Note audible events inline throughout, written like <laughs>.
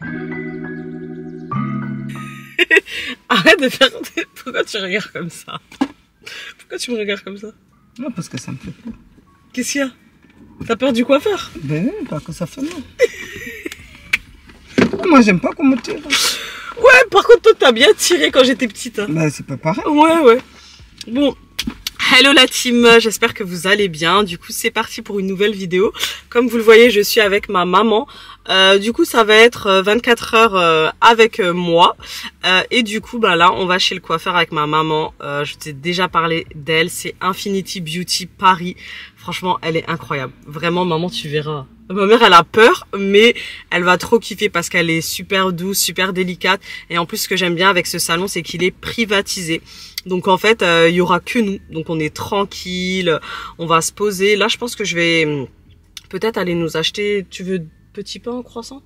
<laughs> Arrête de faire... Pourquoi tu regardes comme ça? Pourquoi tu me regardes comme ça? Non, parce que ça me fait peur. Qu'est-ce qu'il y a? T'as peur du coiffeur? Ben oui, parce que ça fait mal. <laughs> Moi, j'aime pas qu'on me tire. Ouais, par contre, toi, t'as bien tiré quand j'étais petite. hein. Ben, c'est pas pareil. Ouais, ouais. Bon. Hello la team, j'espère que vous allez bien. Du coup, c'est parti pour une nouvelle vidéo. Comme vous le voyez, je suis avec ma maman. Euh, du coup, ça va être euh, 24 heures euh, avec euh, moi. Euh, et du coup, bah là, on va chez le coiffeur avec ma maman. Euh, je t'ai déjà parlé d'elle. C'est Infinity Beauty Paris. Franchement, elle est incroyable. Vraiment, maman, tu verras. Ma mère, elle a peur, mais elle va trop kiffer parce qu'elle est super douce, super délicate. Et en plus, ce que j'aime bien avec ce salon, c'est qu'il est privatisé. Donc en fait, euh, il y aura que nous. Donc on est tranquille, on va se poser. Là, je pense que je vais hum, peut-être aller nous acheter. Tu veux petit pain croissant?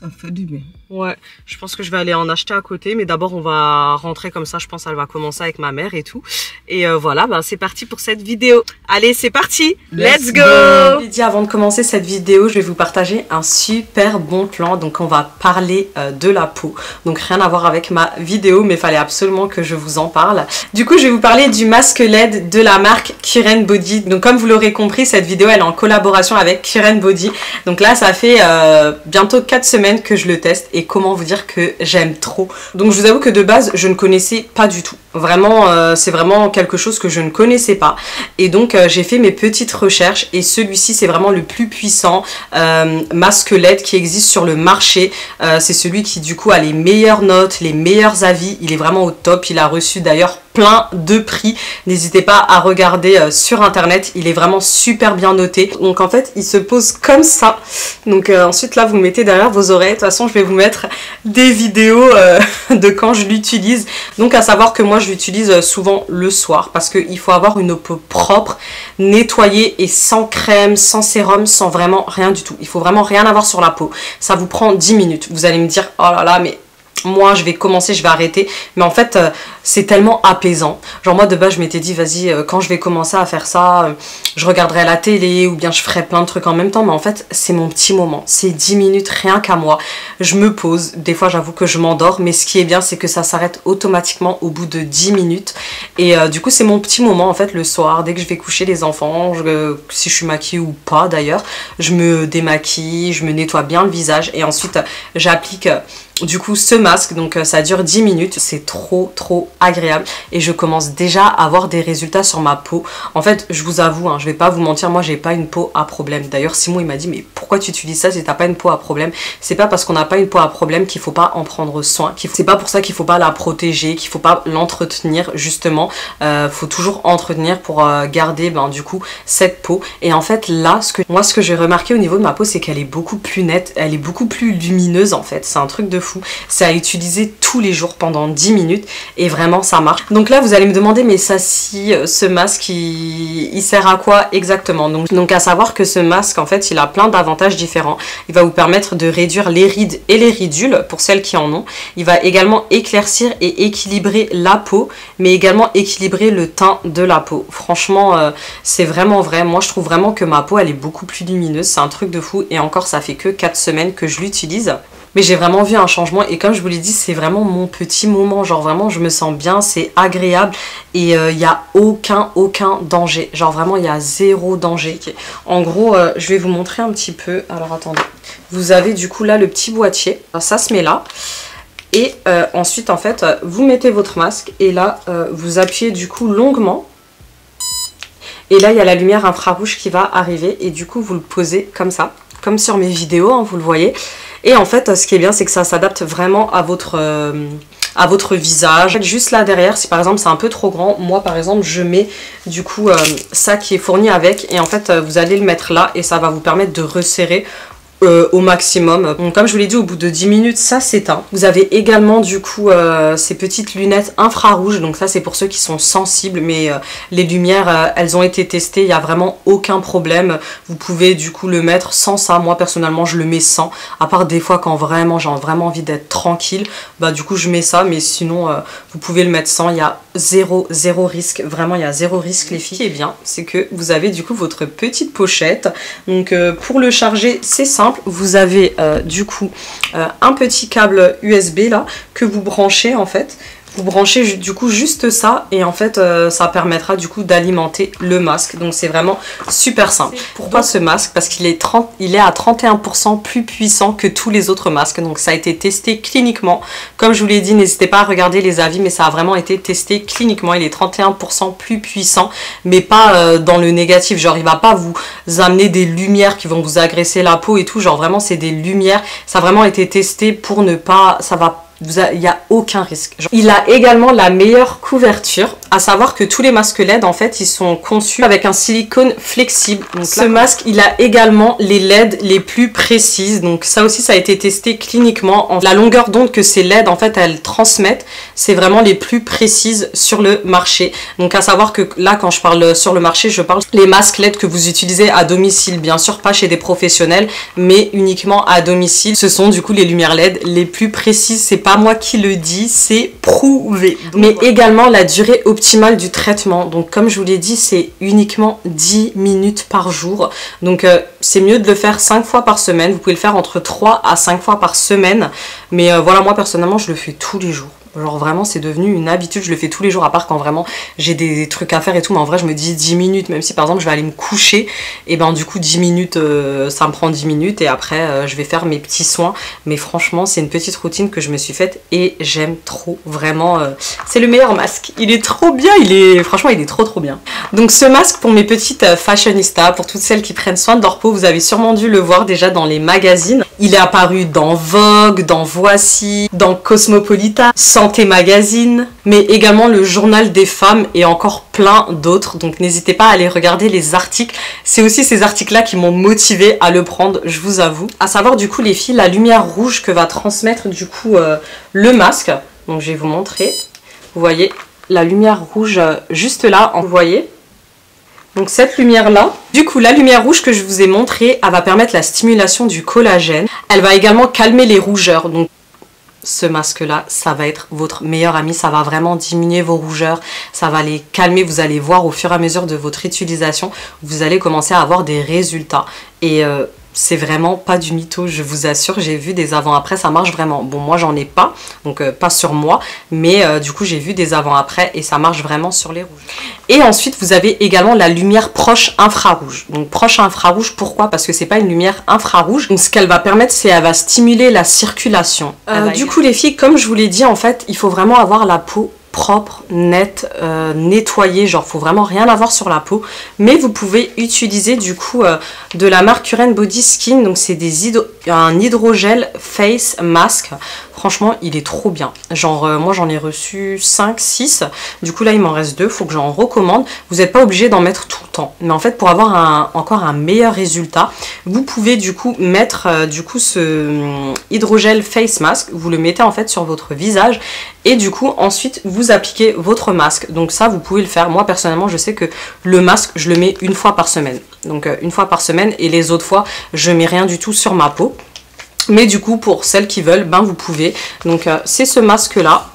Ça fait du bien. Ouais, je pense que je vais aller en acheter à côté, mais d'abord on va rentrer comme ça. Je pense qu'elle va commencer avec ma mère et tout. Et euh, voilà, ben c'est parti pour cette vidéo. Allez, c'est parti. Let's, Let's go. dit avant de commencer cette vidéo, je vais vous partager un super bon plan. Donc on va parler euh, de la peau. Donc rien à voir avec ma vidéo, mais fallait absolument que je vous en parle. Du coup, je vais vous parler du masque LED de la marque Kiren Body. Donc comme vous l'aurez compris, cette vidéo elle est en collaboration avec Kiren Body. Donc là, ça fait euh, bientôt 4 semaines que je le teste et comment vous dire que j'aime trop. Donc je vous avoue que de base, je ne connaissais pas du tout. Vraiment, euh, c'est vraiment quelque chose que je ne connaissais pas. Et donc euh, j'ai fait mes petites recherches et celui-ci c'est vraiment le plus puissant euh, masque LED qui existe sur le marché. Euh, c'est celui qui du coup a les meilleures notes, les meilleurs avis. Il est vraiment au top. Il a reçu d'ailleurs plein de prix. N'hésitez pas à regarder sur internet. Il est vraiment super bien noté. Donc en fait, il se pose comme ça. Donc ensuite là, vous mettez derrière vos oreilles. De toute façon, je vais vous mettre des vidéos <laughs> de quand je l'utilise. Donc à savoir que moi, je l'utilise euh, souvent le soir parce qu'il faut avoir une peau propre, nettoyée et sans crème, sans sérum, sans vraiment rien du tout. Il faut vraiment rien avoir sur la peau. Ça vous prend 10 minutes. Vous allez me dire, oh là là, mais moi je vais commencer, je vais arrêter. Mais en fait, euh, c'est tellement apaisant. Genre moi de base, je m'étais dit, vas-y, euh, quand je vais commencer à faire ça, euh, je regarderai la télé ou bien je ferai plein de trucs en même temps. Mais en fait, c'est mon petit moment. C'est 10 minutes rien qu'à moi. Je me pose. Des fois, j'avoue que je m'endors. Mais ce qui est bien, c'est que ça s'arrête automatiquement au bout de 10 minutes. Et du coup, c'est mon petit moment en fait le soir. Dès que je vais coucher les enfants, si je suis maquillée ou pas d'ailleurs, je me démaquille, je me nettoie bien le visage. Et ensuite, j'applique du coup ce masque donc euh, ça dure 10 minutes. C'est trop trop agréable. Et je commence déjà à avoir des résultats sur ma peau. En fait je vous avoue hein, je vais pas vous mentir moi j'ai pas une peau à problème. D'ailleurs Simon il m'a dit mais pourquoi tu utilises ça si t'as pas une peau à problème? C'est pas parce qu'on n'a pas une peau à problème qu'il faut pas en prendre soin c'est pas pour ça qu'il faut pas la protéger qu'il faut pas l'entretenir justement. Euh, faut toujours entretenir pour euh, garder ben du coup cette peau. Et en fait là ce que moi ce que j'ai remarqué au niveau de ma peau c'est qu'elle est beaucoup plus nette. Elle est beaucoup plus lumineuse en fait. C'est un truc de c'est à utiliser tous les jours pendant 10 minutes et vraiment ça marche. Donc là vous allez me demander mais ça si euh, ce masque il, il sert à quoi exactement? Donc, donc à savoir que ce masque en fait il a plein d'avantages différents. Il va vous permettre de réduire les rides et les ridules pour celles qui en ont. Il va également éclaircir et équilibrer la peau mais également équilibrer le teint de la peau. Franchement euh, c'est vraiment vrai. Moi je trouve vraiment que ma peau elle est beaucoup plus lumineuse. C'est un truc de fou. Et encore ça fait que 4 semaines que je l'utilise mais j'ai vraiment vu un changement et comme je vous l'ai dit, c'est vraiment mon petit moment. Genre vraiment, je me sens bien, c'est agréable et il n'y a aucun, aucun danger. Genre vraiment, il y a zéro danger. En gros, euh, je vais vous montrer un petit peu. Alors attendez. Vous avez du coup là le petit boîtier. Ça se met là. Et euh, ensuite, en fait, euh, vous mettez votre masque et là, euh, vous appuyez du coup longuement. Et là, il y a la lumière infrarouge qui va arriver et du coup, vous le posez comme ça, comme sur mes vidéos, hein, vous le voyez. Et en fait, ce qui est bien, c'est que ça s'adapte vraiment à votre, euh, à votre visage. Juste là derrière, si par exemple c'est un peu trop grand, moi par exemple, je mets du coup euh, ça qui est fourni avec. Et en fait, euh, vous allez le mettre là et ça va vous permettre de resserrer euh, au maximum. Donc, comme je vous l'ai dit, au bout de 10 minutes, ça s'éteint. Vous avez également du coup euh, ces petites lunettes infrarouges. Donc ça, c'est pour ceux qui sont sensibles, mais euh, les lumières, elles ont été testées. Il n'y a vraiment aucun problème. Vous pouvez du coup le mettre sans ça. Moi, personnellement, je le mets sans. À part des fois quand vraiment j'ai vraiment envie d'être tranquille, bah du coup, je mets ça. Mais sinon, vous pouvez le mettre sans. Il y a zéro, zéro risque. Vraiment, il y a zéro risque, les filles. Est bien, c'est que vous avez du coup votre petite pochette. Donc, pour le charger, c'est simple Vous avez euh, du coup euh, un petit câble USB là que vous branchez en fait vous branchez du coup juste ça et en fait euh, ça permettra du coup d'alimenter le masque. Donc c'est vraiment super simple. Pourquoi ce masque? Parce qu'il est, 30, il est à 31% plus puissant que tous les autres masques. Donc ça a été testé cliniquement. Comme je vous l'ai dit, n'hésitez pas à regarder les avis, mais ça a vraiment été testé cliniquement. Il est 31% plus puissant, mais pas euh, dans le négatif. Genre il va pas vous amener des lumières qui vont vous agresser la peau et tout. Genre vraiment c'est des lumières. Ça a vraiment été testé pour ne pas... Ça va il n'y a aucun risque. Il a également la meilleure couverture, à savoir que tous les masques LED, en fait, ils sont conçus avec un silicone flexible. Ce masque, il a également les LED les plus précises. Donc ça aussi, ça a été testé cliniquement. La longueur d'onde que ces LED, en fait, elles transmettent, c'est vraiment les plus précises sur le marché. Donc à savoir que là, quand je parle sur le marché, je parle les masques LED que vous utilisez à domicile. Bien sûr, pas chez des professionnels, mais uniquement à domicile. Ce sont du coup les lumières LED les plus précises. C'est pas moi qui le dis, c'est prouvé. Mais également la durée optimale du traitement. Donc comme je vous l'ai dit, c'est uniquement 10 minutes par jour. Donc euh, c'est mieux de le faire 5 fois par semaine. Vous pouvez le faire entre 3 à 5 fois par semaine. Mais euh, voilà, moi personnellement, je le fais tous les jours. Genre vraiment c'est devenu une habitude, je le fais tous les jours à part quand vraiment j'ai des trucs à faire et tout, mais en vrai je me dis 10 minutes, même si par exemple je vais aller me coucher, et ben du coup 10 minutes euh, ça me prend 10 minutes et après euh, je vais faire mes petits soins. Mais franchement c'est une petite routine que je me suis faite et j'aime trop, vraiment euh, c'est le meilleur masque. Il est trop bien, il est franchement il est trop trop bien. Donc ce masque pour mes petites fashionistas, pour toutes celles qui prennent soin de leur peau, vous avez sûrement dû le voir déjà dans les magazines. Il est apparu dans Vogue, dans Voici, dans Cosmopolitan, Santé Magazine, mais également le Journal des femmes et encore plein d'autres. Donc n'hésitez pas à aller regarder les articles. C'est aussi ces articles-là qui m'ont motivé à le prendre, je vous avoue. À savoir du coup les filles, la lumière rouge que va transmettre du coup euh, le masque. Donc je vais vous montrer. Vous voyez la lumière rouge euh, juste là, vous voyez donc cette lumière-là, du coup la lumière rouge que je vous ai montrée, elle va permettre la stimulation du collagène. Elle va également calmer les rougeurs. Donc ce masque-là, ça va être votre meilleur ami. Ça va vraiment diminuer vos rougeurs. Ça va les calmer. Vous allez voir au fur et à mesure de votre utilisation, vous allez commencer à avoir des résultats. Et euh, c'est vraiment pas du mytho, je vous assure, j'ai vu des avant-après, ça marche vraiment. Bon, moi j'en ai pas, donc euh, pas sur moi, mais euh, du coup j'ai vu des avant-après et ça marche vraiment sur les rouges. Et ensuite vous avez également la lumière proche infrarouge. Donc proche infrarouge, pourquoi? Parce que c'est pas une lumière infrarouge. Donc ce qu'elle va permettre, c'est elle va stimuler la circulation. Euh, du coup les filles, comme je vous l'ai dit, en fait, il faut vraiment avoir la peau propre, net, euh, nettoyé, genre faut vraiment rien avoir sur la peau. Mais vous pouvez utiliser du coup euh, de la marque Body Skin, donc c'est un hydrogel face mask. Franchement, il est trop bien. Genre, euh, moi j'en ai reçu 5, 6. Du coup, là, il m'en reste 2. Faut que j'en recommande. Vous n'êtes pas obligé d'en mettre tout le temps. Mais en fait, pour avoir encore un meilleur résultat, vous pouvez du coup mettre du coup ce hydrogel face mask. Vous le mettez en fait sur votre visage. Et du coup, ensuite, vous appliquez votre masque. Donc ça, vous pouvez le faire. Moi, personnellement, je sais que le masque, je le mets une fois par semaine. Donc euh, une fois par semaine et les autres fois, je mets rien du tout sur ma peau. Mais du coup, pour celles qui veulent, ben vous pouvez. Donc euh, c'est ce masque-là.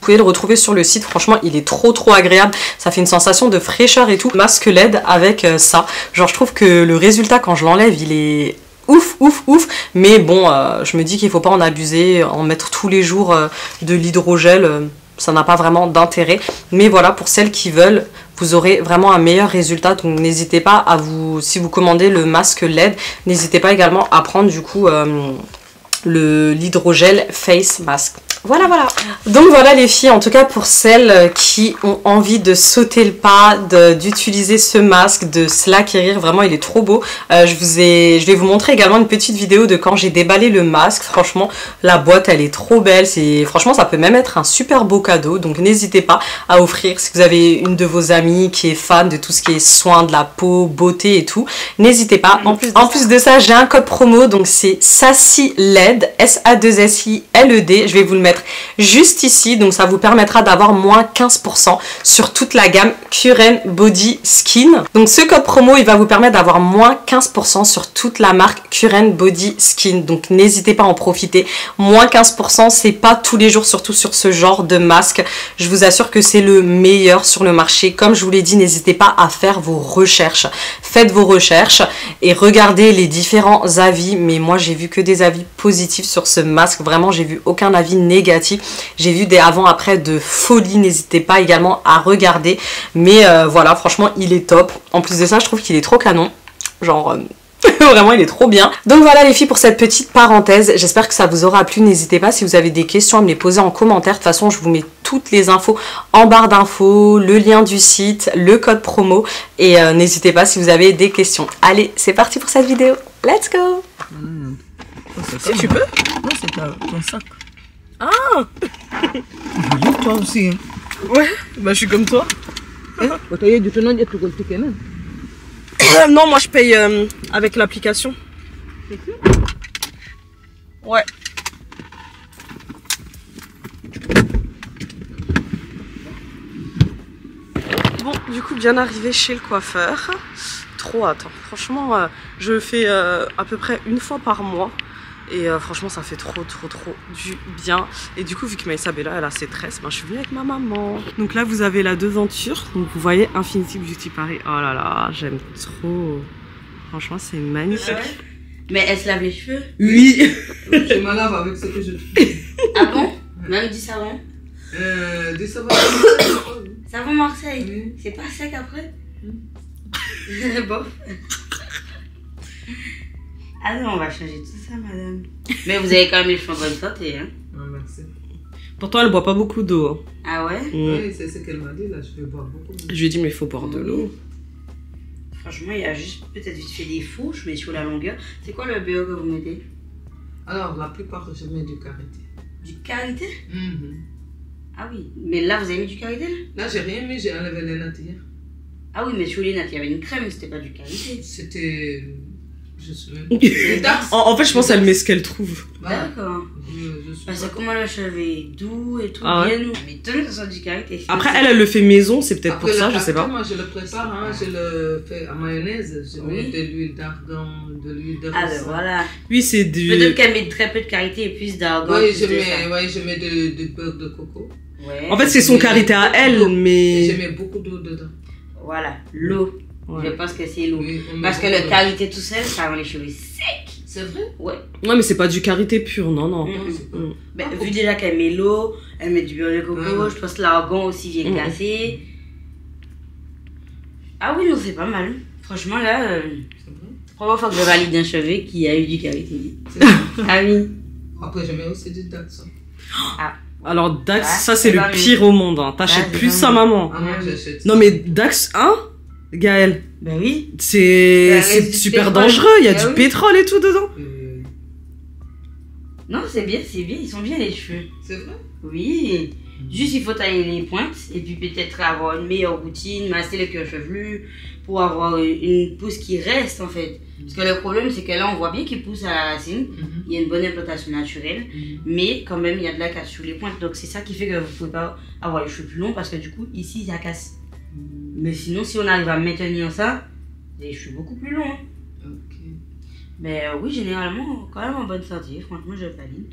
Vous pouvez le retrouver sur le site, franchement il est trop trop agréable, ça fait une sensation de fraîcheur et tout. Masque LED avec euh, ça, genre je trouve que le résultat quand je l'enlève il est ouf, ouf, ouf. Mais bon, euh, je me dis qu'il faut pas en abuser, en mettre tous les jours de l'hydrogel, ça n'a pas vraiment d'intérêt. Mais voilà, pour celles qui veulent, vous aurez vraiment un meilleur résultat. Donc n'hésitez pas à vous, si vous commandez le masque LED, n'hésitez pas également à prendre du coup le l'hydrogel face mask. Voilà, voilà. Donc voilà les filles, en tout cas pour celles qui ont envie de sauter le pas, d'utiliser ce masque, de se l'acquérir, vraiment il est trop beau. Euh, je, vous ai, je vais vous montrer également une petite vidéo de quand j'ai déballé le masque. Franchement, la boîte elle est trop belle. Franchement, ça peut même être un super beau cadeau. Donc n'hésitez pas à offrir si vous avez une de vos amies qui est fan de tout ce qui est soin de la peau, beauté et tout. N'hésitez pas. En plus de en ça, ça j'ai un code promo, donc c'est SASSY LED, S-A-2-S-I-L-E-D. Je vais vous le mettre juste ici. Donc ça vous permettra d'avoir moins 15% sur toute la gamme Current Body Skin. Donc ce code promo, il va vous permettre d'avoir moins 15% sur toute la marque Current Body Skin. Donc n'hésitez pas à en profiter. Moins 15%, c'est pas tous les jours, surtout sur ce genre de masque. Je vous assure que c'est le meilleur sur le marché. Comme je vous l'ai dit, n'hésitez pas à faire vos recherches. faites vos recherches et regardez les différents avis. Mais moi, j'ai vu que des avis positifs sur ce masque. Vraiment, j'ai vu aucun avis négatif. J'ai vu des avant-après de folie. N'hésitez pas également à regarder. Mais euh, voilà, franchement, il est top. En plus de ça, je trouve qu'il est trop canon. Genre, euh, <laughs> Vraiment, il est trop bien. Donc voilà les filles pour cette petite parenthèse. J'espère que ça vous aura plu. N'hésitez pas si vous avez des questions à me les poser en commentaire. De toute façon, je vous mets toutes les infos en barre d'infos, le lien du site, le code promo. Et euh, n'hésitez pas si vous avez des questions. Allez, c'est parti pour cette vidéo. Let's go Si tu peux Non, c'est ton sac. Ah Dis toi aussi. Hein. Ouais, bah je suis comme toi. Non, moi je paye euh, avec l'application. Ouais. Bon, du coup, bien arrivé chez le coiffeur. Trop hâte. Franchement, euh, je le fais euh, à peu près une fois par mois. Et euh, franchement, ça fait trop, trop, trop du bien. Et du coup, vu que Maïssa Bella, elle a ses tresses, ben, je suis venue avec ma maman. Donc là, vous avez la devanture. Donc vous voyez Infinity Beauty Paris. Oh là là, j'aime trop. Franchement, c'est magnifique. Mais elle se lave les cheveux Oui. Je me lave avec ce que je Ah bon? Même du savon? Euh, des savons. <coughs> Savon Marseille Oui. C'est pas sec après? <laughs> Bon. Ah non, on va changer tout ça, madame. Mais vous avez quand même les cheveux en bonne santé, hein Ah, merci. Pourtant, elle boit pas beaucoup d'eau. hein. Ah ouais? Oui, c'est ce qu'elle m'a dit là. Je vais boire beaucoup. Je lui ai dit, mais il faut boire de l'eau. Franchement, il y a juste peut-être vite fait des fourches, mais sur la longueur. C'est quoi le BO que vous mettez? Alors, la plupart, je mets du karité. Du karité? Mhm. Ah oui. Mais là, vous avez mis du karité? Là Là, j'ai rien mis, j'ai enlevé les nattes hier. Ah oui, mais sur les nattes, il y avait une crème, mais c'était pas du karité. C'était. Je même. En, en fait, je pense qu'elle met ce qu'elle trouve. Voilà. D'accord. Parce que comment cheveu est doux et tout, Ah ouais bien doux. Mais ce soit du karité. Après, elle, elle le fait maison, c'est peut-être pour ça, je sais pas. Moi, je le prépare, hein, je le fais en mayonnaise. Je mets Oui. de l'huile d'argan, de l'huile de Ah ben voilà. Oui, c'est du. Peut-être qu'elle met très peu de karité et plus d'argan. Oui, je mets, ça. ouais, je mets de, de beurre de coco. Ouais. En fait, c'est son karité à elle, Et je mais. mets beaucoup d'eau dedans. Voilà, l'eau. Ouais. Je pense que c'est met Parce que le karité tout seul, ça rend les cheveux secs. C'est vrai? Ouais. Ouais, mais c'est pas du karité pur, non, non. Mm. Ben, Ah, vu déjà qu'elle met l'eau, elle met du beurre de coco, je pense que l'argan aussi vient Mm. casser. Ah oui, non, c'est pas mal. Franchement, là, euh, première fois que je valide un cheveu qui a eu du karité. <laughs> Ah oui. Après, je mets aussi du Dax. hein. Alors, Dax, ça, c'est le mieux. pire au monde. Hein. T'achètes plus mieux. maman. Ah. Non, mais Dax, hein? Gaël, Ben oui. c'est Bah, super dangereux. Il y a Bah du oui. pétrole et tout dedans. Euh, Non, c'est bien, c'est bien. Ils sont bien les cheveux. C'est vrai? Oui. Juste, il faut tailler les pointes et puis peut-être avoir une meilleure routine, masser le cuir chevelu pour avoir une pousse qui reste en fait. Parce que le problème, c'est que là, on voit bien qu'il pousse à la racine. Mhm. Il y a une bonne implantation naturelle, Mhm. mais quand même, il y a de la casse sur les pointes. Donc, c'est ça qui fait que vous pouvez pas avoir les cheveux plus longs parce que du coup, ici, ça casse. Mais sinon, si on arrive à maintenir ça, les cheveux beaucoup plus longs. hein. Ok. Mais euh, oui, généralement, quand même en bonne santé. Franchement, je valide.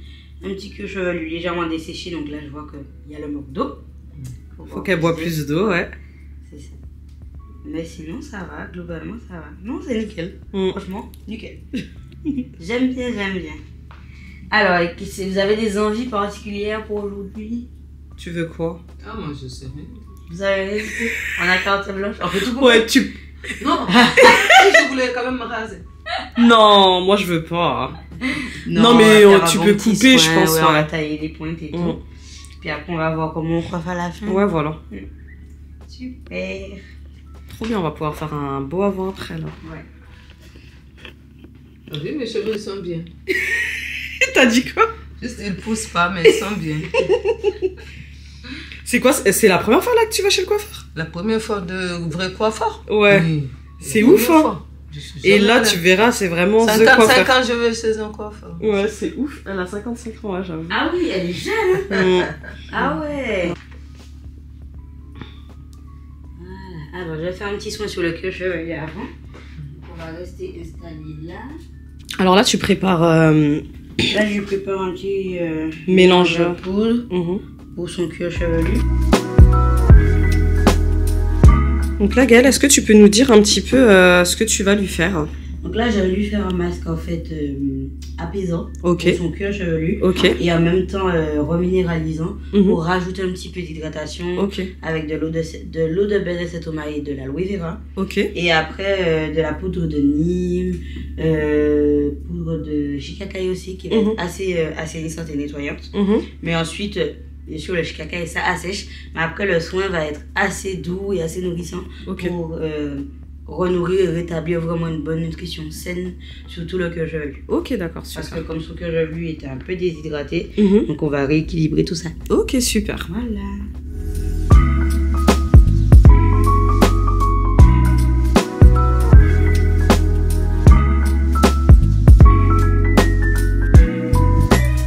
Un petit queue chevelu légèrement desséché, donc là, je vois qu'il y a le manque d'eau. Faut qu'elle boive plus d'eau, ouais. C'est ça. Mais sinon, ça va, globalement, ça va. Non, c'est nickel. Mm. Franchement, nickel. <laughs> j'aime bien, j'aime bien. Alors, vous avez des envies particulières pour aujourd'hui? Tu veux quoi? Ah, moi, je sais rien. Vous avez On a carte blanche On peut tout couper Ouais, tu. Non, <laughs> je voulais quand même me raser. Non, moi je veux pas. Non, mais, on faire tu peux couper, je pense, ouais, On va tailler les pointes et tout. Mm. Puis après, on va voir comment on coiffe à la fin. Ouais, voilà. Super. Trop bien, on va pouvoir faire un beau avant-après là. Ouais. T'as vu, mes cheveux ils sont bien. <laughs> T'as dit quoi? Juste, ils poussent pas, mais ils sont bien. <laughs> C'est quoi C'est la première fois là que tu vas chez le coiffeur? La première fois de vrai coiffeur? Ouais. Oui. C'est ouf, hein. fois. Et là, tu verras, c'est vraiment the 55 coiffeur. ans, je vais chez un coiffeur. Ouais, c'est ouf. Elle a 55 ans, ouais, j'avoue. Ah oui, elle est jeune. hein. Mm. Ah ouais. Voilà. Alors, je vais faire un petit soin sur le queue chevelu avant. On va rester installé là. Alors là, tu prépares. euh, Là, je prépare un petit euh, Mélange. de poudre mhm. Son cuir chevelu. Donc là, Gaëlle, est-ce que tu peux nous dire un petit peu euh, ce que tu vas lui faire? Donc là, j'ai lui faire un masque en fait euh, apaisant Ok. pour son cuir chevelu Ok. et en même temps euh, reminéralisant Mhm. pour rajouter un petit peu d'hydratation Ok. avec de l'eau de, de l'eau de baie et de l'aloe vera. Et après, de la poudre de Nîmes, poudre de shikakai aussi, qui va Mhm. être assez euh, assainissante et nettoyante. Mhm. Mais ensuite, bien sûr, le shikakai, ça assèche. Mais après, le soin va être assez doux et assez nourrissant pour euh, renourrir et rétablir vraiment une bonne nutrition saine, surtout le cœur chevelu. Ok, d'accord, Parce que comme son cœur chevelu était un peu déshydraté, Mhm. donc on va rééquilibrer tout ça. Ok, super. Voilà.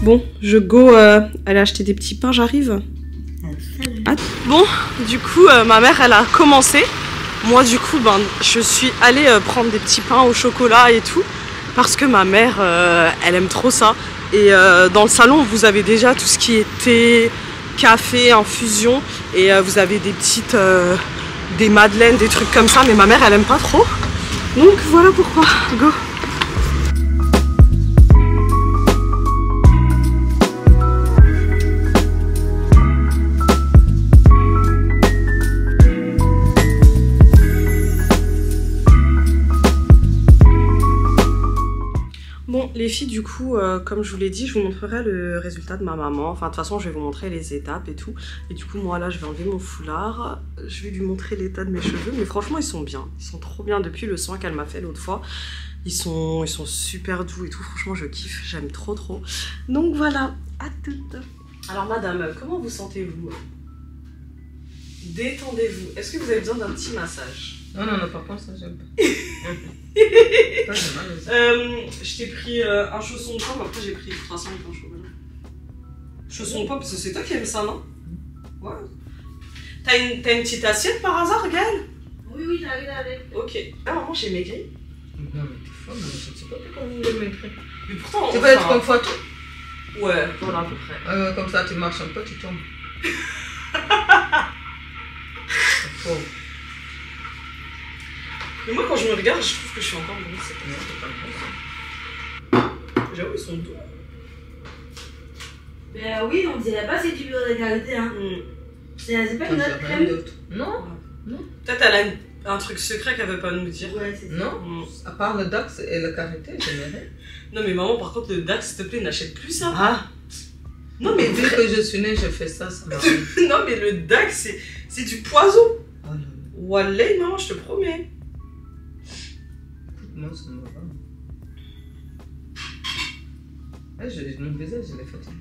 Bon, je go euh, aller acheter des petits pains, j'arrive. Ah, bon, du coup, euh, ma mère, elle a commencé. Moi, du coup, ben, je suis allée euh, prendre des petits pains au chocolat et tout. Parce que ma mère, euh, elle aime trop ça. Et dans le salon, vous avez déjà tout ce qui est thé, café, infusion. Et vous avez des petites. des madeleines, des trucs comme ça. Mais ma mère, elle aime pas trop. Donc voilà pourquoi. Go! Du coup, euh, comme je vous l'ai dit, je vous montrerai le résultat de ma maman. Enfin, de toute façon, je vais vous montrer les étapes et tout. Et du coup, moi, là, je vais enlever mon foulard. Je vais lui montrer l'état de mes cheveux. Mais franchement, ils sont bien. Ils sont trop bien depuis le soin qu'elle m'a fait l'autre fois. Ils sont, ils sont super doux et tout. Franchement, je kiffe. J'aime trop, trop. Donc voilà, à toutes. Alors, madame, comment vous sentez-vous? Détendez-vous. Est-ce que vous avez besoin d'un petit massage? Non, non, non, par contre, ça, j'aime pas. mal <laughs> Euh, je t'ai pris euh, un chausson de pomme, après j'ai pris 300 pain chocolat. Chausson de pomme, parce que c'est toi qui aimes ça, non? Ouais. T'as une, t'as une petite assiette par hasard, Gaëlle? Oui, oui, j'arrive avec. Ok. Ah, maman, j'ai maigri. Non, mais t'es folle, mais je ne sais pas pourquoi vous me mettrez. Mais pourtant, Tu enfin, vas être confortable. Ouais, voilà, à peu près. Euh, comme ça, tu marches un peu, tu tombes. <laughs> Pauvre. Mais moi, quand je me regarde, je trouve que je suis encore. Non, c'est pas bon, J'avoue, ils sont doux. Ben oui, on dirait pas c'est du beurre de karité, hein. Hmm. C'est pas une autre crème. d'autre. Non, Peut-être elle a une- un truc secret qu'elle veut pas nous dire. Ouais, c'est ça. non. Hmm. À part le Dax et le karité, j'aimerais. <laughs> Non, mais maman, par contre, le Dax, s'il te plaît, n'achète plus ça. Ah, Non, mais, depuis que je suis née, je fais ça, ça <laughs> non, mais le Dax, c'est- c'est du poison. Oh. Wallah, maman, je te promets. Moi, ça me va. Ouais, je, mon visage, je l'ai fatigué.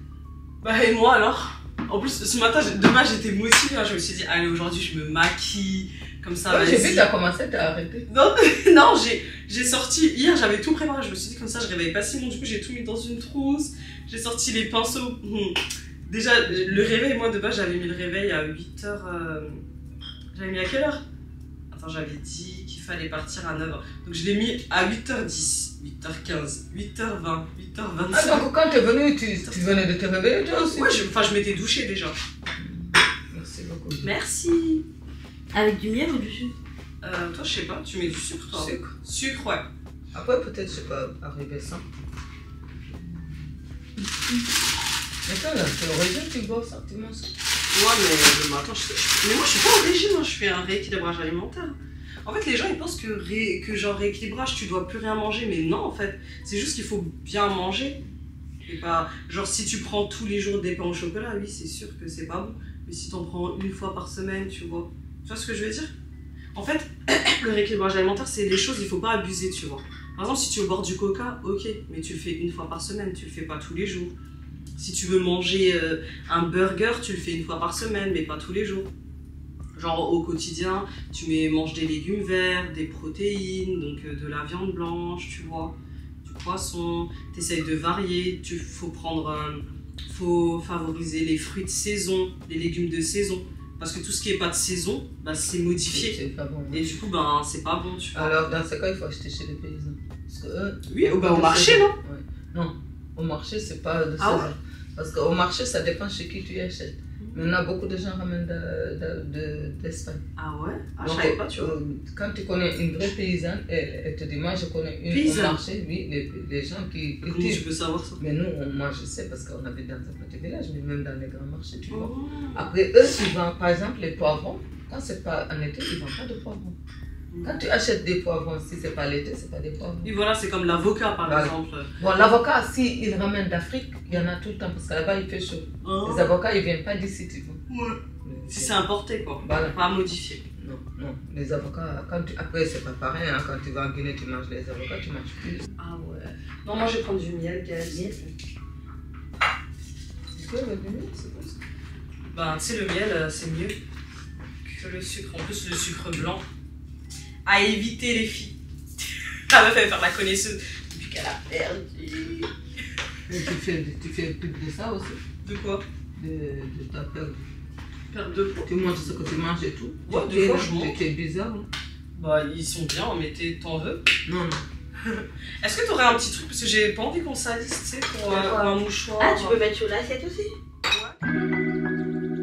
Bah et moi alors? En plus ce matin, j'ai- de base j'étais motivée, hein. je me suis dit allez aujourd'hui je me maquille, comme ça Ouais, j'ai vu, t'as commencé, t'as arrêté. Non, <laughs> non j'ai, sorti, hier j'avais tout préparé, je me suis dit comme ça je réveille pas Simon, du coup j'ai tout mis dans une trousse, j'ai sorti les pinceaux. Hmm. Déjà le réveil, moi de base j'avais mis le réveil à 8h, j'avais mis à quelle heure? Attends j'avais dit fallait partir à 9h, donc je l'ai mis à 8h10, 8h15, 8h20, 8h25. Ah, donc quand t'es venu, tu, tu venais de te réveiller toi aussi Ouais, je- enfin je m'étais douchée déjà. Merci beaucoup. Merci. Avec du miel ou du sucre? Euh, toi, je sais pas, tu mets du sucre, toi? Sucre. Sucre, ouais. Après, peut-être, je peux arriver sans. Mais toi, là, t'es au régime, tu bois ça, tu manges ça? Ouais, mais, mais attends, je, je- mais moi, je suis pas au régime, hein, je fais un rééquilibrage alimentaire. En fait, les gens, ils pensent que, genre rééquilibrage, tu dois plus rien manger, mais non, en fait. C'est juste qu'il faut bien manger. Et pas, genre, si tu prends tous les jours des pains au chocolat, oui, c'est sûr que c'est pas bon. Mais si t'en prends une fois par semaine, tu vois. Tu vois ce que je veux dire? En fait, <clears throat> le rééquilibrage alimentaire, c'est des choses, il faut pas abuser, tu vois. Par exemple, si tu au bord du coca, ok, mais tu le fais une fois par semaine, tu le fais pas tous les jours. Si tu veux manger euh, un burger, tu le fais une fois par semaine, mais pas tous les jours. Genre au quotidien, tu mets, manges des légumes verts, des protéines, donc euh, de la viande blanche, tu vois, du poisson. T'essayes de varier, tu faut prendre, euh, faut favoriser les fruits de saison, les légumes de saison, parce que tout ce qui est pas de saison, bah, c'est modifié. C'est pas bon. Et du coup, ben c'est pas bon, tu vois. Alors, dans ce cas, il faut acheter chez les paysans. Parce que eux, Oui, au bah, au marché, non Ouais. Non, au marché, c'est pas de Ah saison. Parce qu'au marché, ça dépend chez qui tu achètes. Maintenant, beaucoup de gens ramènent de- de- de- d'Espagne. Ah ouais? Ah, je Donc, savais pas, tu vois. euh, Quand tu connais une vraie paysanne, elle, elle te dit Moi, je connais une Paysanne? au marché, oui, les, les gens qui Comment tu peux savoir ça? Mais nous, on- moi, je sais parce qu'on habite dans un petit village, mais même dans les grands marchés, tu vois. Oh. Après, eux, ils vendent, par exemple, les poivrons. Quand c'est pas en été, ils ne vendent pas de poivrons. Quand tu achètes des poivrons, si c'est pas l'été, c'est pas des poivrons. Oui, voilà, c'est comme l'avocat par Voilà. exemple. Bon, l'avocat, si il ramène d'Afrique, il y en a tout le temps parce que là-bas, il fait chaud. Oh. Les avocats, ils viennent pas d'ici, tu vois. Ouais. Si c'est importé, quoi. Voilà. Pas modifié. Non, non. Les avocats, quand tu... après, c'est pas pareil. Hein. Quand tu vas en Guinée, tu manges les avocats, tu manges plus. Ah ouais. Non, moi je prendre du miel. Miel. Tu peux le donner, c'est bon ça? Ben, tu sais, le miel, euh, c'est mieux que le sucre. En plus, le sucre blanc. À éviter les filles. <laughs> La meuf, elle va faire la connaisseuse. Depuis qu'elle a perdu. Et tu fais, tu fais plus de ça aussi, De quoi? De, de ta perte. Perte de poids. Tu manges ce que tu manges et tout. Ouais, Tu des es- fois, je mange. Tu bizarre. hein. Bah, ils sont bien, mais t'es- t'en veux? Non, non. <laughs> Est-ce que t'aurais un petit truc? Parce que j'ai pas envie qu'on salisse, tu sais, pour, euh, un mouchoir. Ah, tu peux mettre sur l'assiette aussi? Elle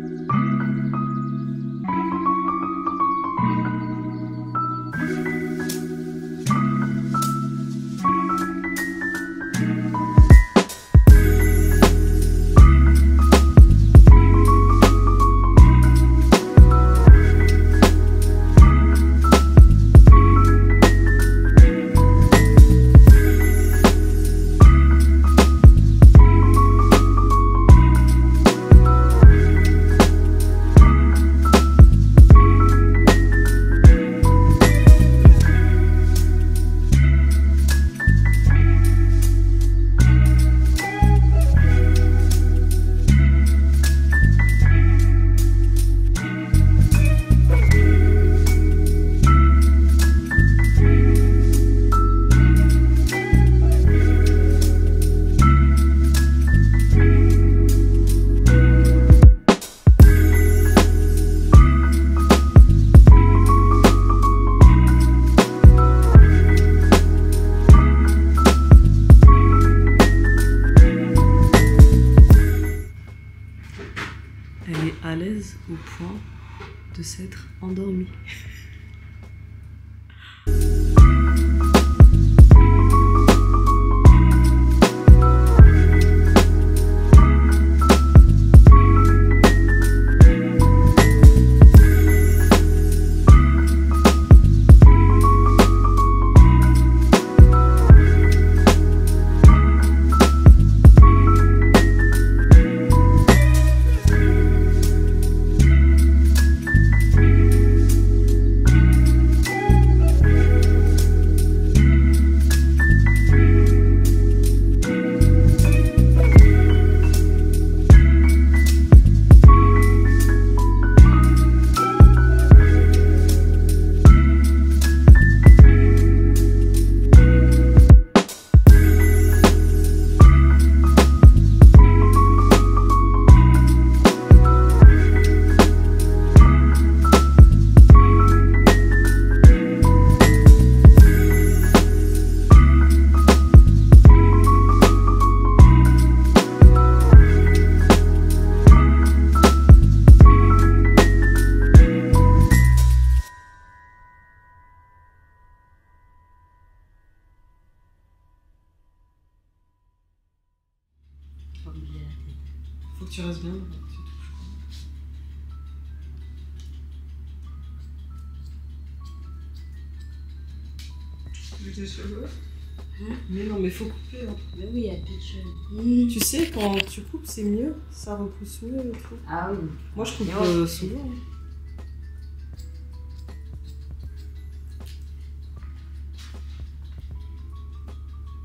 Mais oui, il y a plus de cheveux. Tu sais, quand tu coupes, c'est mieux. Ça repousse mieux et tout. Ah oui. Moi, je coupe ouais. euh, souvent. hein.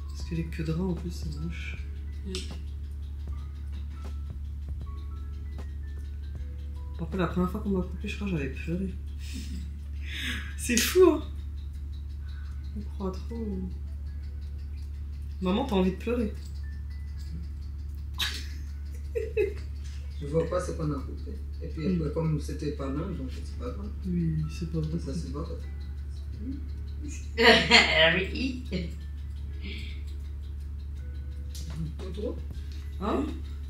Parce que les queues de rats, en plus, c'est moche. Mm. Après, la première fois qu'on m'a coupé, je crois que j'avais pleuré. <laughs> c'est fou, hein On croit trop. euh. Maman, t'as envie de pleurer. Je vois pas ce qu'on a coupé. Et puis Mm. après, comme c'était pas long, donc c'est pas grave. Oui, c'est pas vrai. Ça se voit. <laughs> oui. Tout trop Hein?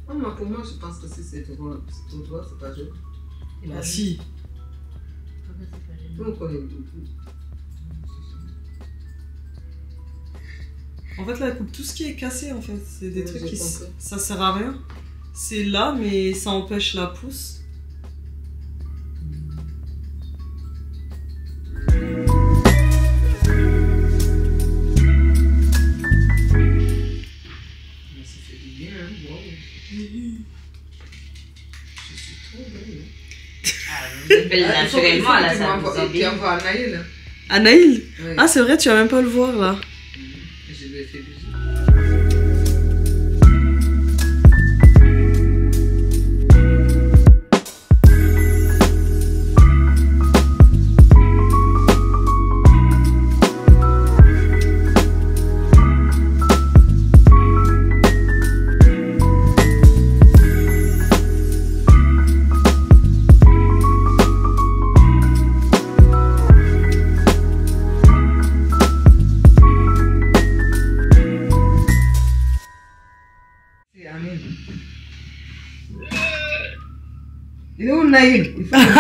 Ah, moi, pour moi, je pense que si c'est droit, c'est tout droit, c'est pas joli. Ah si. Nous, on connaît tout. En fait, là, elle coupe tout ce qui est cassé, en fait. C'est des Ouais, trucs qui... s-. Ça sert à rien. C'est là, mais ça empêche la pousse. Mais ça fait du bien, hein. Wow. Je suis trop belle. hein. Ah, Ah, naturellement, là, ça. Anaïl? Oui. Ah, c'est vrai, tu vas même pas le voir, là. Je lui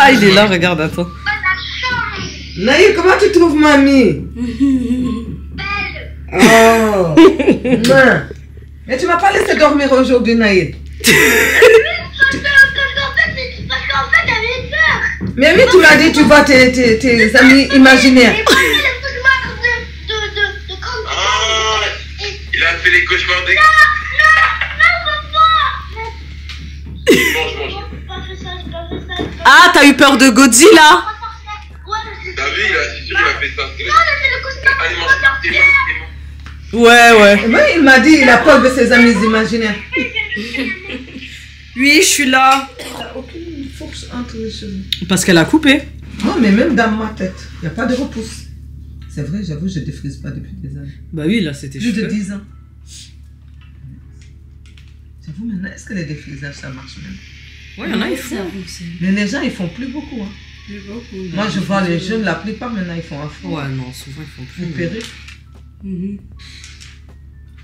Ah, il est là, regarde, attends. Naïl, comment tu trouves mamie? Oh non. Mais tu m'as pas laissé dormir aujourd'hui, Naïl. <laughs> Mais oui, tu m'as dit tu vois tes, tes, tes amis imaginaires. Ah, t'as eu peur de Godzilla T'as vu, il a, c'est sûr, il a fait ça. Allez, mange, t'es mort, t'es mort. Ouais, ouais. Moi, il m'a dit il a peur de ses amis imaginaires. Oui, je suis là. A aucune force entre les cheveux. Parce qu'elle a coupé. Non, mais même dans ma tête, il n'y a pas de repousse. C'est vrai, j'avoue, je ne défrise pas depuis des années. Bah oui, là, c'était Plus de cheveux. 10 ans. J'avoue, maintenant, est-ce que les défrisages, ça marche même? Ouais, y en a, ils font. Mais les gens, ils font plus beaucoup. Hein. Moi, je vois les jeunes, la plupart maintenant, ils font un faux. Ouais, non, souvent, ils font plus. Perruque. Mhm.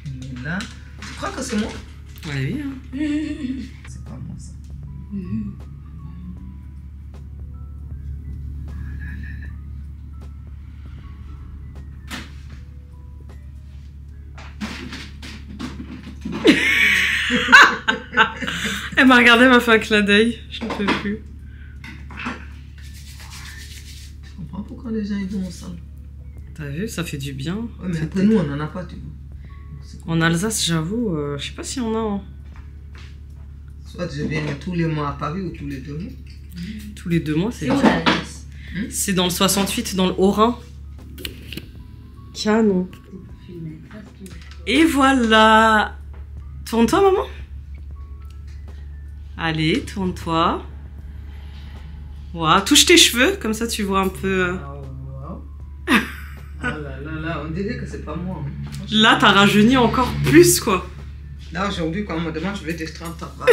Mais là, tu crois que c'est moi? Ouais, oui, hein. C'est pas moi, ça. Elle m'a regardé, elle m'a fait un clin d'œil. Je ne peux plus. Je comprends pourquoi les gens, ils vont ensemble. T'as vu, ça fait du bien. Ouais, mais après, nous, on n'en a pas, tu vois. En Alsace, j'avoue, euh, je sais pas si on a. hein. Soit je viens tous les mois à Paris ou tous les deux mois. Tous les deux mois, c'est C'est où la laisse C'est dans le 68, dans le Haut-Rhin. Canon. Et voilà. Tourne-toi, maman. Allez, tourne-toi. Voilà, touche tes cheveux, comme ça tu vois un peu. euh. Wow. Ah là là là, on dirait que c'est pas moi. hein. Là, t'as rajeuni encore plus, quoi. Là, aujourd'hui, quand on me demande, je vais 30 ans. Bah,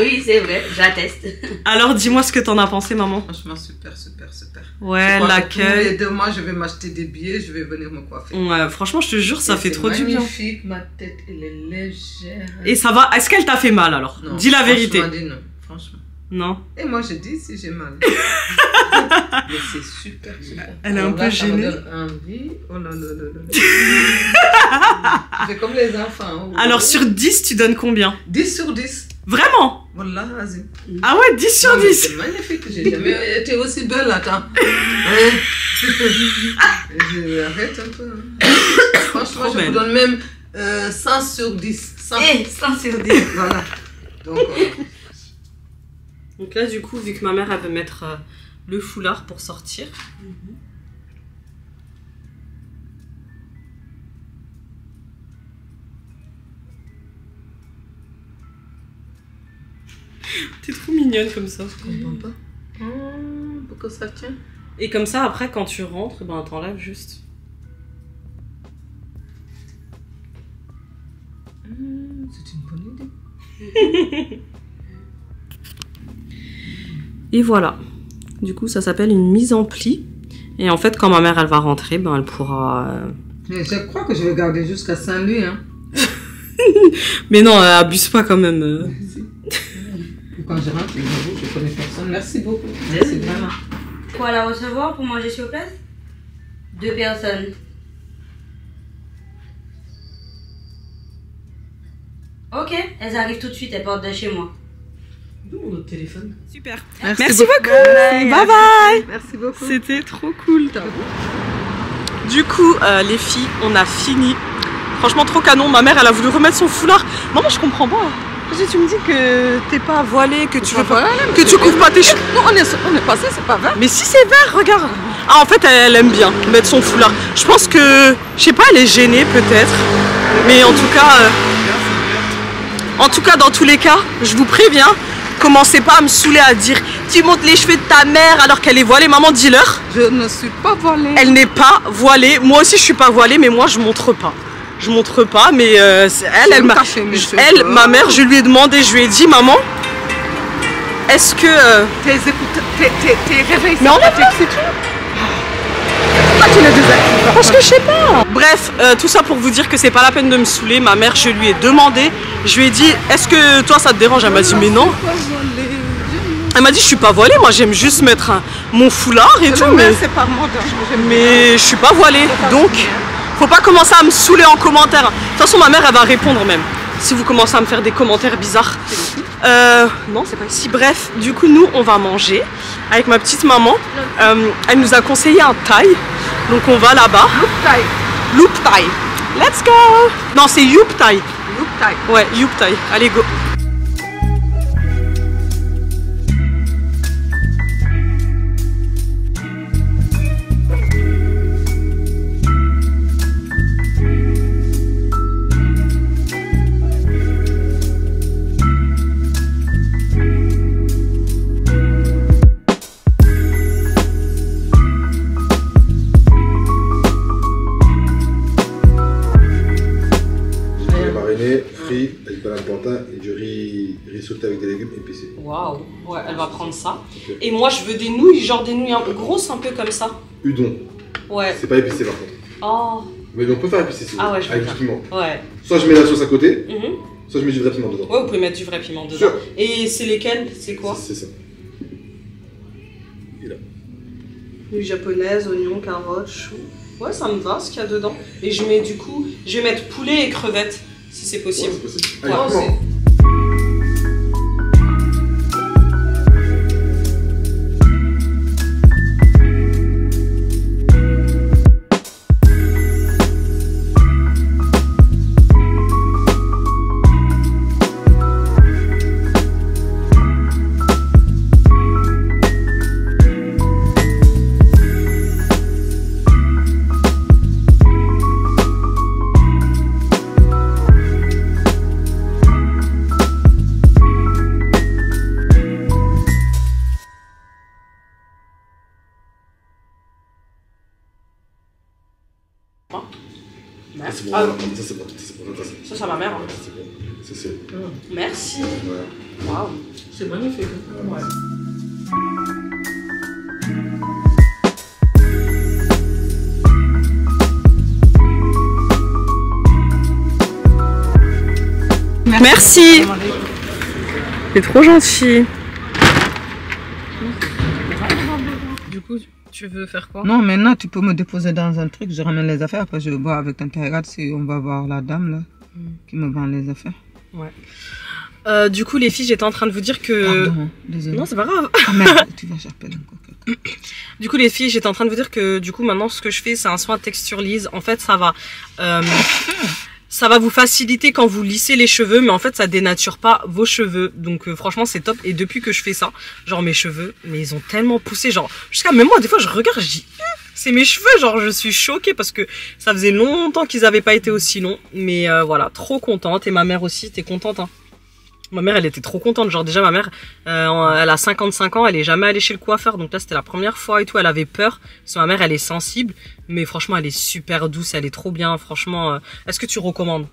Oui, c'est vrai, j'atteste. Alors, dis-moi ce que t'en as pensé, maman. Franchement, super, super, super. Ouais, crois que Tous les l'accueil. deux mois, je vais m'acheter des billets, je vais venir me coiffer. Ouais, franchement, je te jure, ça Et fait trop du bien. magnifique, ma tête, elle est légère. Et ça va Est-ce qu'elle t'a fait mal alors? Non, Dis la vérité. Franchement, dis non, franchement. Non Et moi, je dis si j'ai mal. <laughs> Mais c'est super, super. Elle est un peu gênée. donne envie. Oh là là là là. <laughs> C'est comme les enfants. hein. Alors, sur 10, tu donnes combien? 10 sur 10. Vraiment? Voilà, vas-y. Ah ouais, 10 sur Non, mais 10 C'est magnifique. J'ai jamais été aussi belle, attends. <laughs> Hein? Je- Arrête un peu. hein. Franchement, je vous donne même euh, 100 sur 10. 100. Eh, 100 sur 10. Voilà. Donc, euh, Donc là, du coup, vu que ma mère, elle veut mettre euh, le foulard pour sortir. T'es trop mignonne comme ça. je comprends pas. Hum, pourquoi ça tient? Et comme ça, après, quand tu rentres, ben t'enlèves juste. Hum, C'est une bonne idée. <laughs> Et voilà. Du coup, ça s'appelle une mise en pli. Et en fait, quand ma mère, elle va rentrer, ben elle pourra... euh, Mais je crois que je vais garder jusqu'à Saint-Louis. Hein. <laughs> Mais non, euh, abuse pas quand même. euh. Merci. Quand je rentre, je vous, je connais personne. Merci beaucoup. Merci vraiment. Quoi la recevoir pour manger sur place? Deux personnes. Ok, elles arrivent tout de suite, elles partent de chez moi. Notre téléphone Super. Merci, Merci beaucoup. Bye. Bye bye. Merci beaucoup. C'était trop cool. Du coup, euh, les filles, on a fini. Franchement, trop canon. Ma mère, elle a voulu remettre son foulard. Maman, je comprends pas. Tu me dis que t'es pas voilée, que tu veux pas, que tu couvres pas tes cheveux. Non, on est, on est passé, c'est pas vrai. Mais si c'est vert, regarde. Ah, en fait, elle, elle aime bien mettre son foulard. Je pense que, je sais pas, elle est gênée peut-être. Mais en tout cas, euh, en tout cas, dans tous les cas, je vous préviens, commencez pas à me saouler à dire tu montes les cheveux de ta mère alors qu'elle est voilée. Maman, dis-leur. Je ne suis pas voilée. Elle n'est pas voilée. Moi aussi, je suis pas voilée, mais moi, je montre pas. Je montre pas, mais euh, elle, m'a. Elle, ma mère, je lui ai demandé, je lui ai dit, maman, est-ce que. euh, Tes écouteurs, tes, tes, tes réveils, Mais enlève-le, c'est tout. Pourquoi tu désactives Parce que je sais pas. Bref, euh, tout ça pour vous dire que c'est pas la peine de me saouler. Ma mère, je lui ai demandé. Je lui ai dit, est-ce que toi ça te dérange? Elle m'a dit, mais non. Pas voilée. Elle m'a dit, je suis pas voilée. Moi, j'aime juste mettre un- mon foulard et Je tout. le Mais, par mais je suis pas voilée. Donc, faut pas commencer à me saouler en commentaire. De toute façon, ma mère, elle va répondre même. Si vous commencez à me faire des commentaires bizarres. Euh, non, c'est pas ici. Bref, du coup, nous, on va manger avec ma petite maman. Euh, elle nous a conseillé un Thai. Donc, on va là-bas. Look Thai. Loop Thai. Let's go Non, c'est Yoop Thai. Look Thai. Ouais, Yoop Thai. Allez, go. Riz sauté avec des légumes épicés. Waouh. Ouais, elle va prendre ça. Et moi, je veux des nouilles, genre des nouilles un peu grosses, un peu comme ça. Udon, Ouais. c'est pas épicé par contre. Oh. Mais on peut faire épicé si Ah ouais, je avec du piment. Ouais. Soit je mets la sauce à côté, Mhm. soit je mets du vrai piment dedans. Ouais, vous pouvez mettre du vrai piment dedans. Sûr. Et c'est lesquels? C'est quoi? C'est ça. Nouilles japonaises, oignons, carottes, choux. Ouais, ça me va ce qu'il y a dedans. Et je mets du coup, je vais mettre poulet et crevettes, si c'est Ouais, possible. c'est possible. Ouais, C'est magnifique. Ouais. Merci. C'est trop gentil. Du coup, tu veux faire quoi? Non, maintenant tu peux me déposer dans un truc, je ramène les affaires, après je vois avec ton regarde si on va voir la dame là qui me vend les affaires. Euh, Du coup, les filles, j'étais en train de vous dire que. Pardon, désolé. Non, c'est pas grave. Ah merde, tu vas quelqu'un. Du coup, les filles, j'étais en train de vous dire que du coup, maintenant, ce que je fais, c'est un soin texture lisse. En fait, ça va, euh, ça va vous faciliter quand vous lissez les cheveux, mais en fait, ça dénature pas vos cheveux. Donc, euh, franchement, c'est top. Et depuis que je fais ça, genre mes cheveux, mais ils ont tellement poussé, genre jusqu'à même moi, des fois, je regarde, je dis, Hum, c'est mes cheveux, genre je suis choquée parce que ça faisait longtemps qu'ils avaient pas été aussi longs. Mais euh, voilà, trop contente. Et ma mère aussi, t'es contente, hein Ma mère, elle était trop contente. Genre, déjà, ma mère, euh, elle a 55 ans, elle est jamais allée chez le coiffeur. Donc là, c'était la première fois et tout. Elle avait peur. Parce ma mère, elle est sensible. Mais franchement, elle est super douce. Elle est trop bien. Franchement, euh, est-ce que tu recommandes?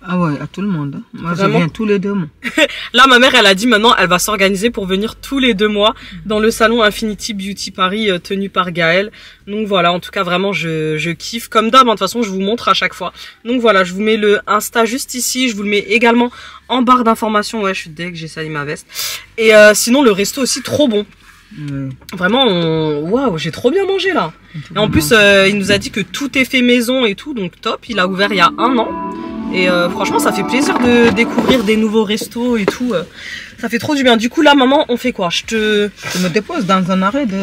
Ah ouais, à tout le monde. hein. Moi, Vraiment je viens tous les deux mois. <laughs> Là, ma mère, elle a dit maintenant, elle va s'organiser pour venir tous les deux mois dans le salon Infinity Beauty Paris euh, tenu par Gaël. Donc voilà, en tout cas, vraiment, je, je kiffe. Comme d'hab, hein, de toute façon, je vous montre à chaque fois. Donc voilà, je vous mets le Insta juste ici. Je vous le mets également en barre d'informations. Ouais, je suis deg, j'ai sali ma veste. Et euh, sinon, le resto aussi, trop bon. Vraiment, on... waouh, j'ai trop bien mangé là. Et en plus, euh, il nous a dit que tout est fait maison et tout, donc top. Il a ouvert il y a un an. Et euh, franchement, ça fait plaisir de découvrir des nouveaux restos et tout. euh. Ça fait trop du bien. Du coup, là, maman, on fait quoi? Je te... Je me dépose dans un arrêt de.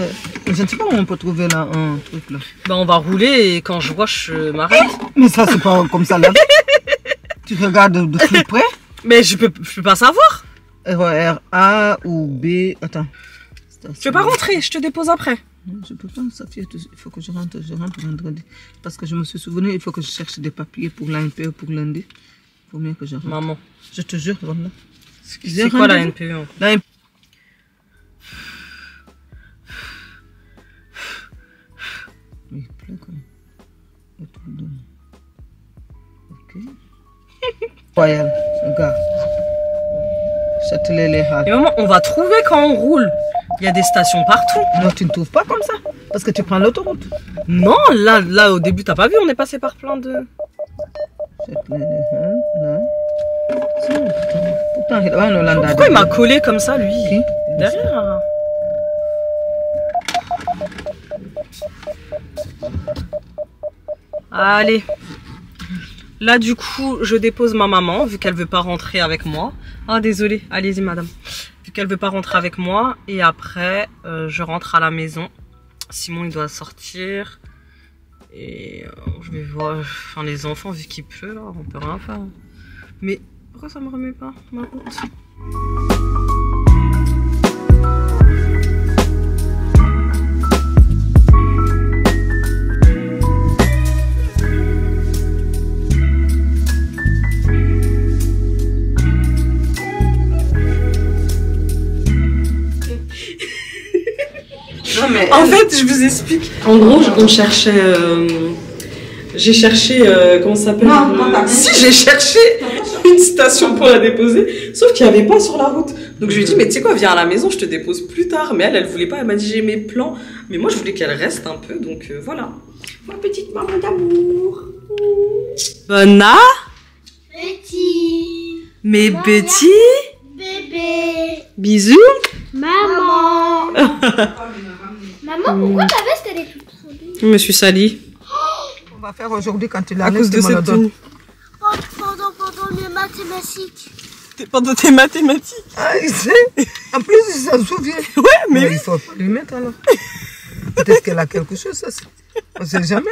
Je ne sais pas où on peut trouver là un truc là. Bah, on va rouler et quand je vois, je m'arrête. <laughs> Mais ça, c'est pas comme ça là. tu regardes de plus <laughs> près. Mais je peux, je peux pas savoir. RER A ou B. Attends. Tu veux pas rentrer Je te dépose après. Je peux pas, Sophie, il faut que je rentre, je rentre vendredi. Parce que je me suis souvenu, il faut que je cherche des papiers pour l'ANPE pour lundi. Il faut mieux que je rentre. Maman, Je te jure, voilà. c'est quoi la NPE hein? La Oui, pleut comme. Autour de moi. Ok. Royal, regarde. Châtelet les Halles. Et maman, on va trouver quand on roule. Il y a des stations partout. Non, tu ne trouves pas comme ça. Parce que tu prends l'autoroute. Non, là, là, au début, t'as pas vu, on est passé par plein de... Pourquoi il m'a collé comme ça, lui Derrière. Allez. Là, du coup, je dépose ma maman, vu qu'elle veut pas rentrer avec moi. Ah, désolé. Allez-y, madame. Qu'elle veut pas rentrer avec moi. Et après, euh, je rentre à la maison. Simon, il doit sortir. Et euh, je vais voir... Enfin, les enfants, vu qu'il pleut, là, on peut rien faire. Mais pourquoi ça me remet pas ma route Non, mais. En fait, je vous explique. En gros, on cherchait. euh, j'ai cherché. euh, comment ça s'appelle Non, non, t'as rien Si, j'ai cherché une station pour la déposer. Sauf qu'il n'y avait pas sur la route. Donc je lui ai dit, mais tu sais quoi, viens à la maison, je te dépose plus tard. Mais elle, elle voulait pas. Elle m'a dit, j'ai mes plans. Mais moi, je voulais qu'elle reste un peu. Donc euh, voilà. Ma petite maman d'amour. Bonna, Petit mes Maman. petits bébé. bisous. Maman. <laughs> Maman, pourquoi ta veste elle est toute trempée Je me suis salie On va faire aujourd'hui quand tu à l'enlèves, cause de cette donnes. tenue. Pendant, pendant les mathématiques. Pendant tes mathématiques. Ah, il sait. En plus, il s'en souvient. Ouais, mais Mais oui. il faut pas lui mettre alors. <laughs> Peut-être qu'elle a quelque chose, ça. On sait jamais.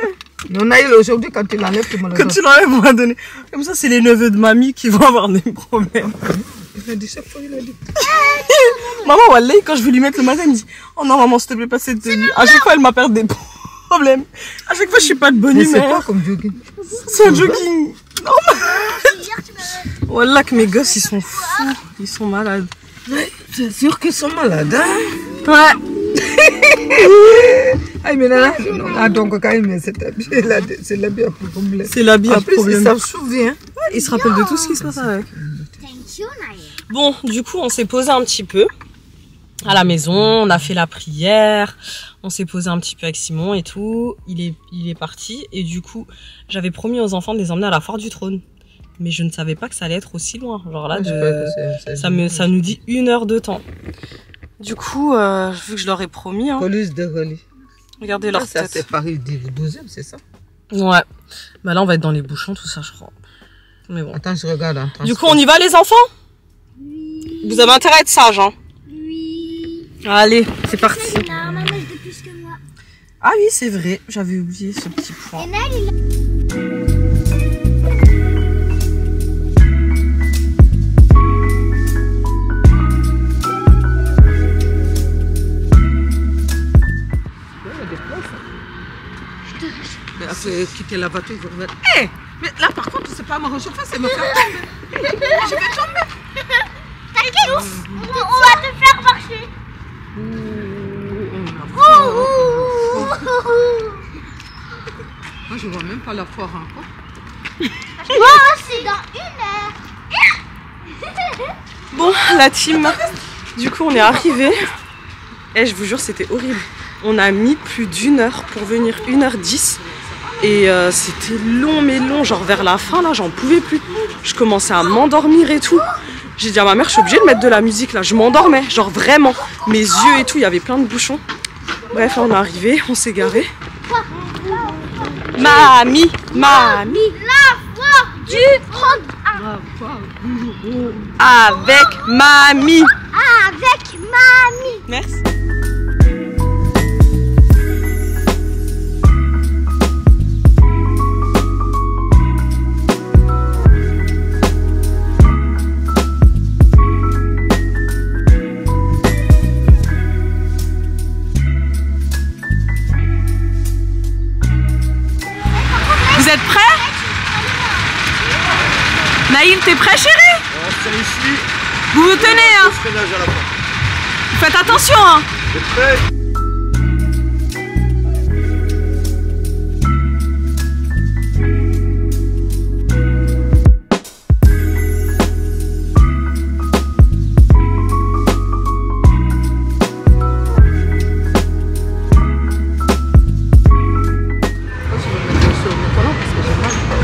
Mais on a eu aujourd'hui, quand tu l'enlèves, tu me le Quand tu l'enlèves, on va donner. Comme ça, c'est les neveux de mamie qui vont avoir des problèmes. Il a dit chaque fois, il a dit. <laughs> Maman, Wallah, quand je vais lui mettre le matin, elle me dit Oh non, maman, s'il te plaît, pas cette tenue. À chaque fois, elle m'appelle des problèmes. À chaque fois, je suis pas de bonne Mais c'est quoi humeur. comme jogging C'est un jogging. Wallah, <laughs> que mes gosses, ils sont fous. Ils sont malades. C'est sûr qu'ils sont malades, hein Ouais. Ah, mais là, non, ah, donc, quand il met cet habit, là, c'est l'habit à problème. C'est l'habit En à plus, il problème. s'en souvient. Il se rappelle de tout ce qui se passe avec. Thank you, Naya. Bon, du coup, on s'est posé un petit peu à la maison, on a fait la prière, on s'est posé un petit peu avec Simon et tout. Il est, il est parti et du coup, j'avais promis aux enfants de les emmener à la foire du trône. Mais je ne savais pas que ça allait être aussi loin. Genre là, de... ça, me, ça nous dit une heure de temps. Du coup, euh, vu que je leur ai promis, hein, Police de relais. regardez leur Ah, ça, tête. c'est Paris 12e, c'est ça? Ouais. Bah là, on va être dans les bouchons, tout ça, je crois. Mais bon. Attends, je regarde. hein, Du coup, on y va, les enfants? Vous avez intérêt à être sages, hein Oui. Allez, c'est parti. Il a un manège de plus que moi. Ah oui, c'est vrai, j'avais oublié ce petit point. Mais après quitter la voiture, je reviens. Hé Mais là, par contre, c'est pas me réchauffer, c'est me faire tomber. T'inquiète, on, on va te faire marcher. Moi, je vois même pas la foire encore. Moi aussi, dans <laughs> Bon, la team, du coup, on est arrivé. Et je vous jure, c'était horrible. On a mis plus d'une heure pour venir, 1h10. Et euh, c'était long, mais long. Genre vers la fin, là, j'en pouvais plus. Je commençais à m'endormir et tout. J'ai dit à ma mère, je suis obligée de mettre de la musique là. Je m'endormais, genre vraiment. Mes yeux et tout, il y avait plein de bouchons. Bref, là, on est arrivé, on s'est garé. Mamie, mamie, Du prendre avec mamie. avec mamie. Merci. Naïm, t'es prêt chérie On se ici, Vous vous tenez hein. à la fin. Faites attention hein. Vous êtes prêts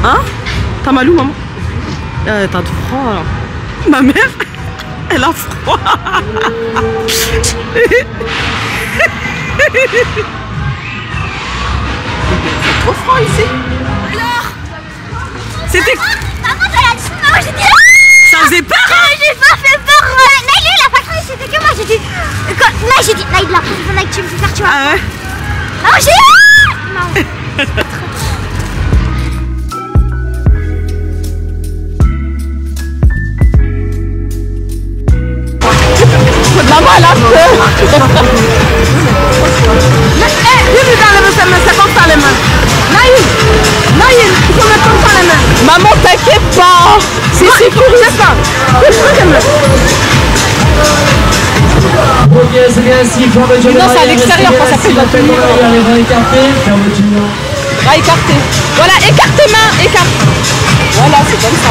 Hein. T'as mal où maman? Euh, T'as trop froid alors. Ma mère, elle a froid. C'est trop froid ici. Alors C'était. Maman, t'as la dessous, maman, j'ai dit. Ça faisait peur hein J'ai pas fait peur. euh, Naïl, il a pas cru, c'était que moi, j'ai dit. Quand- Là, j'ai dit, prochaine fois que tu me fais faire, tu vois. Ah ouais Maman, j'ai. Non. <laughs> Maman, t'inquiète pas. C'est sécurisé. C'est ça. Fais-moi les mains. Non, c'est à l'extérieur quand ça fait fermeture. Bras écartés. Voilà, écarte tes mains, écarte. Voilà, c'est comme ça.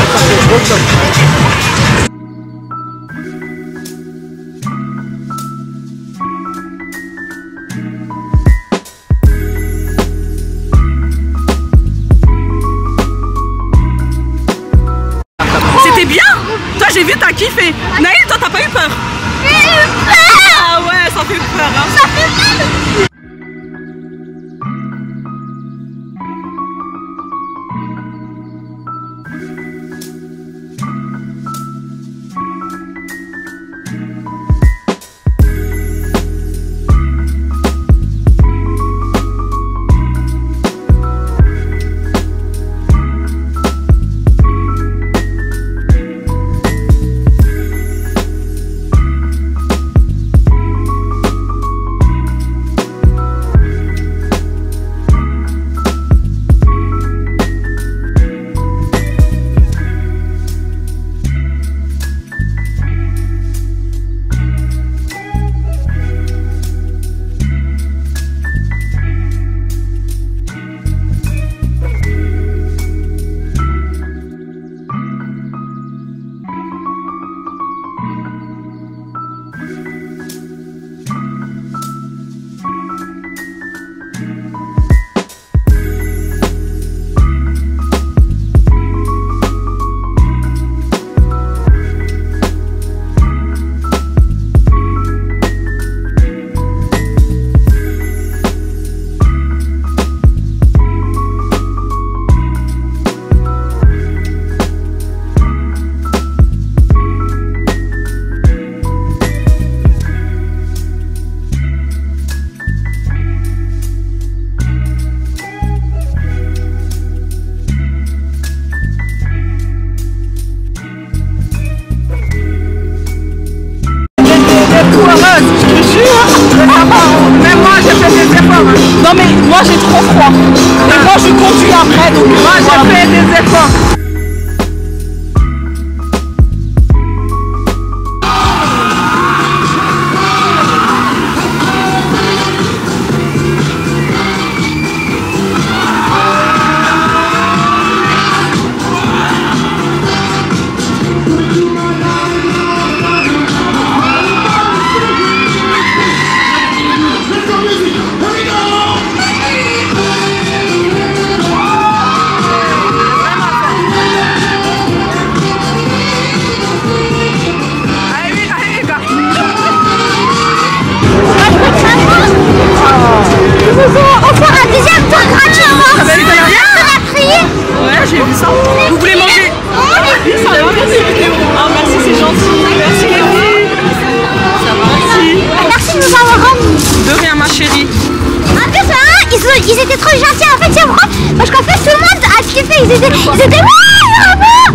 C'est gentil. En fait, c'est vrai. Parce qu'en fait, tout le monde a kiffé. Ils étaient, ils étaient.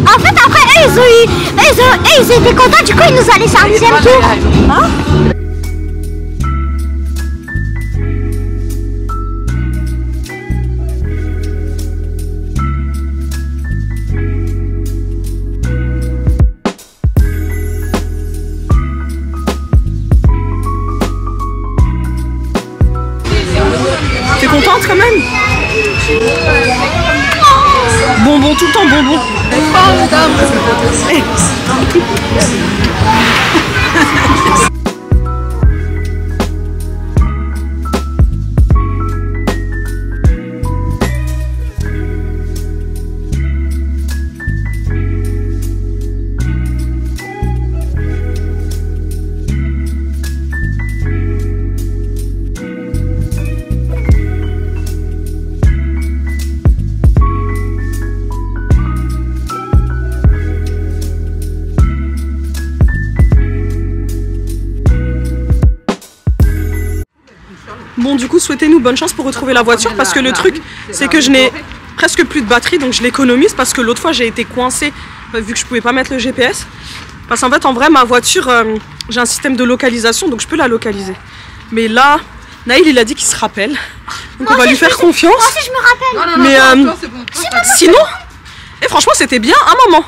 En fait, après, ils ont eu, ils, ont, ils étaient contents. Du coup, ils nous ont laissé un deuxième tour. Hein bonne chance pour retrouver la voiture parce que le truc, c'est que je n'ai presque plus de batterie donc je l'économise parce que l'autre fois j'ai été coincée euh, vu que je pouvais pas mettre le GPS. Parce qu'en fait, en vrai, ma voiture, euh, j'ai un système de localisation donc je peux la localiser. Mais là, Naïl il a dit qu'il se rappelle. Donc on va lui faire confiance. Moi aussi, je me rappelle. Mais euh, sinon, et franchement, c'était bien un moment.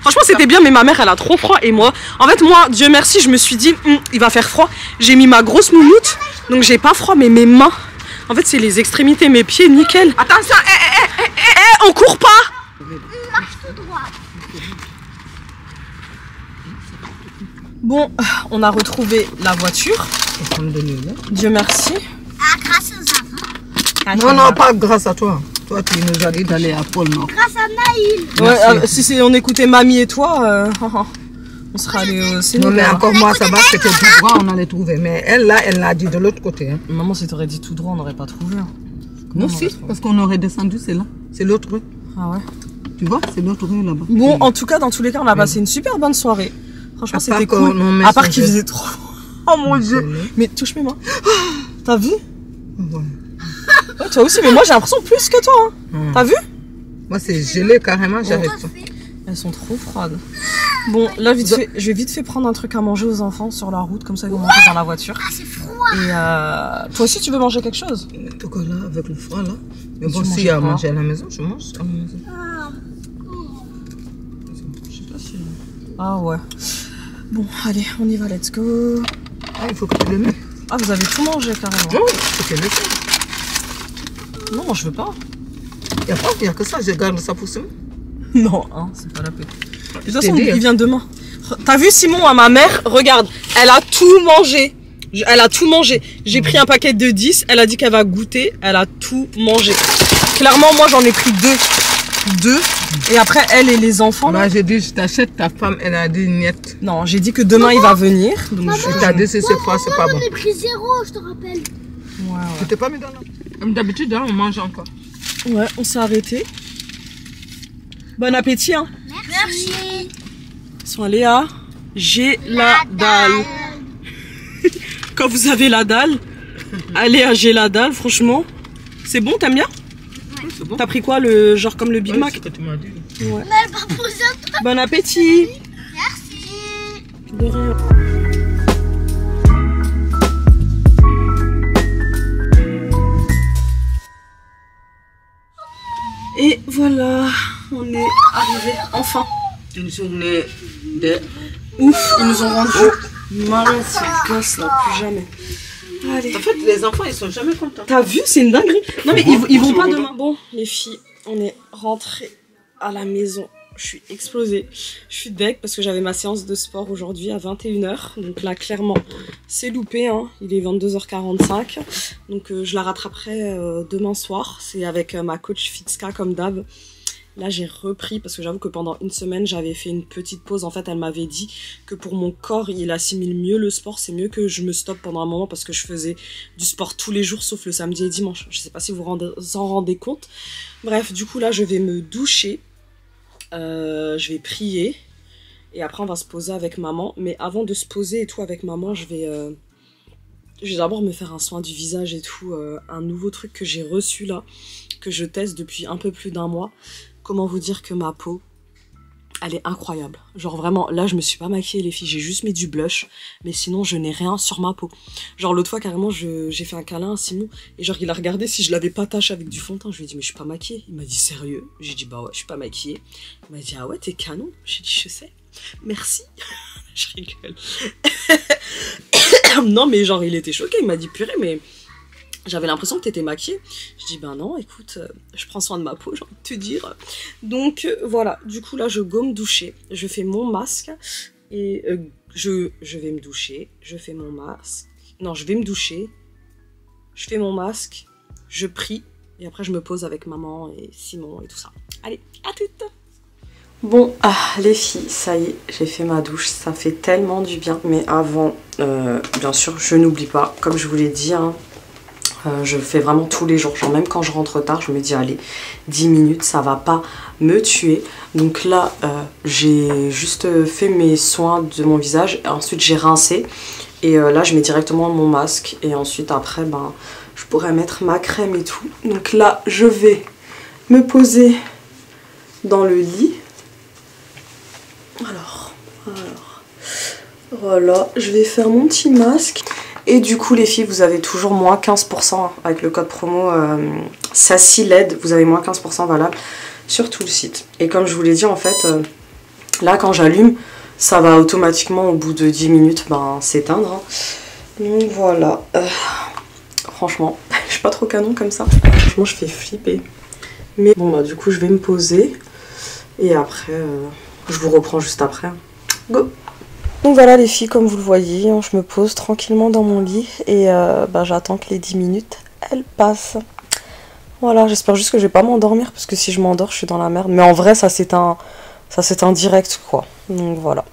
Franchement, c'était bien, mais ma mère, elle a trop froid. Et moi, en fait, moi, Dieu merci, je me suis dit, Hum, il va faire froid. J'ai mis ma grosse moumoute, donc j'ai pas froid, mais mes mains. En fait, c'est les extrémités, mes pieds, nickel. Attention, eh, eh, eh, Eh, on court pas Bon, on a retrouvé la voiture. Dieu merci. Ah, grâce aux enfants. Non, non, pas grâce à toi. Toi, tu nous as dit d'aller à Pôle Nord. Grâce à Naïl. Ouais, euh, si c'est- on écoutait mamie et toi, euh, <laughs> on serait allé au cinéma. Non, mais encore moi, ça va, c'était tout droit, on allait trouver. Mais elle, là, elle l'a dit de l'autre côté. hein. Maman, si t'aurais dit tout droit, on n'aurait pas trouvé. hein. Non, on si, parce qu'on aurait descendu, c'est là. C'est l'autre rue. Ah ouais. Tu vois, c'est l'autre rue là-bas. Bon, en tout cas, dans tous les cas, on a passé une super bonne soirée. Franchement, c'était part cool. À part qu'il faisait trop. Oh mon dieu. Mais touche mes <gasps> mains. T'as vu? Ouais. <laughs> Ouais, Toi aussi, mais moi j'ai l'impression plus que toi. hein. T'as vu? Moi, c'est gelé carrément, j'arrête pas. Elles sont trop froides. Bon, là, vite fait, je vais vite fait prendre un truc à manger aux enfants sur la route, comme ça ils vont manger dans la voiture. Ah, c'est froid. Et euh, toi aussi, tu veux manger quelque chose? En tout cas, là, avec le froid, là? Mais bon, s'il y a à manger à la maison, je mange à la maison. Je sais pas si. Ah ouais. Bon, allez, on y va, let's go. Ah, il faut que tu le mets. Ah, vous avez tout mangé carrément. Non, que le. Non, je veux pas. Il n'y a pas, il a que ça, je garde ça pour semaine. <laughs> Non, hein, c'est pas la peine. De toute façon, il hein. vient demain. T'as vu Simon à ma mère Regarde, elle a tout mangé. Elle a tout mangé. J'ai pris un paquet de 10, elle a dit qu'elle va goûter, elle a tout mangé. Clairement, moi j'en ai pris deux. Deux. Et après, elle et les enfants. là- Moi, j'ai dit, je t'achète, ta femme, elle a dit niet. Non, j'ai dit que demain il va venir. Donc, je- Je t'ai dit, c'est cette fois, c'est pas bon. J'en ai pris zéro, je te rappelle. Ouais, ouais. Je t'ai pas mis dans la... Comme d'habitude, hein, on mange encore. Ouais, on s'est arrêté. Bon appétit, hein. Merci. Léa, j'ai la dalle. <laughs> Quand vous avez la dalle, allez à j'ai la dalle, franchement. C'est bon, t'aimes bien? C'est bon. T'as pris quoi, le genre comme le Big Ouais, Mac? truc. Bon appétit Merci. De rien. Et voilà, on est arrivé enfin. Une journée de. Ouf, ils nous ont rendu malades ces gosses là, plus jamais. Allez. En fait, les enfants, ils sont jamais contents. T'as vu, c'est une dinguerie. Non mais ils, ils vont pas demain. Bon, les filles, on est rentrées à la maison. Je suis explosée. Je suis deg parce que j'avais ma séance de sport aujourd'hui à 21h. Donc là, clairement, c'est loupé. Hein. Il est 22h45. Donc euh, je la rattraperai euh, demain soir. C'est avec euh, ma coach Fitska comme d'hab. Là, j'ai repris parce que j'avoue que pendant une semaine, j'avais fait une petite pause. En fait, elle m'avait dit que pour mon corps, il assimile mieux le sport. C'est mieux que je me stoppe pendant un moment parce que je faisais du sport tous les jours sauf le samedi et dimanche. Je sais pas si vous vous en rendez compte. Bref, du coup, là, je vais me doucher. Euh, je vais prier. Et après, on va se poser avec maman. Mais avant de se poser et tout avec maman, je vais, euh, je vais d'abord me faire un soin du visage et tout, euh, un nouveau truc que j'ai reçu là, que je teste depuis un peu plus d'un mois. Comment vous dire que ma peau, elle est incroyable. Genre vraiment, là je me suis pas maquillée les filles, j'ai juste mis du blush, mais sinon je n'ai rien sur ma peau. Genre l'autre fois carrément j'ai fait un câlin à Simon et genre il a regardé si je l'avais pas taché avec du fond de teint. Je lui ai dit mais je suis pas maquillée. Il m'a dit sérieux? J'ai dit bah ouais je suis pas maquillée. Il m'a dit ah ouais t'es canon? J'ai dit je sais. Merci. <laughs> je rigole. <coughs> non mais genre il était choqué, il m'a dit purée mais j'avais l'impression que t'étais maquillée. Je dis ben non, écoute, euh, je prends soin de ma peau, j'ai envie de te dire. Donc euh, voilà, du coup là je gomme doucher, je fais mon masque et euh, je, je vais me doucher, je fais mon masque. Non, je vais me doucher, je fais mon masque, je prie et après je me pose avec maman et Simon et tout ça. Allez, à toutes Bon, ah, les filles, ça y est, j'ai fait ma douche, ça fait tellement du bien. Mais avant, euh, bien sûr, je n'oublie pas, comme je vous l'ai dit, hein, euh, je fais vraiment tous les jours. Genre même quand je rentre tard, je me dis allez, 10 minutes, ça va pas me tuer. Donc là, euh, j'ai juste fait mes soins de mon visage. Ensuite, j'ai rincé. Et euh, là, je mets directement mon masque. Et ensuite, après, ben, je pourrais mettre ma crème et tout. Donc là, je vais me poser dans le lit. Alors, alors, voilà, je vais faire mon petit masque. Et du coup, les filles, vous avez toujours moins 15% avec le code promo euh, SASSY-LED. Vous avez moins 15% valable sur tout le site. Et comme je vous l'ai dit, en fait, euh, là, quand j'allume, ça va automatiquement, au bout de 10 minutes, ben, s'éteindre. hein. Donc voilà. Euh, franchement, <laughs> je suis pas trop canon comme ça. Franchement, je fais flipper. Mais bon, bah, du coup, je vais me poser. Et après, euh, je vous reprends juste après. Go donc voilà les filles, comme vous le voyez, hein, je me pose tranquillement dans mon lit et euh, bah, j'attends que les 10 minutes, elles passent. Voilà, j'espère juste que je vais pas m'endormir parce que si je m'endors, je suis dans la merde. Mais en vrai, ça c'est un, ça c'est un direct quoi. Donc voilà.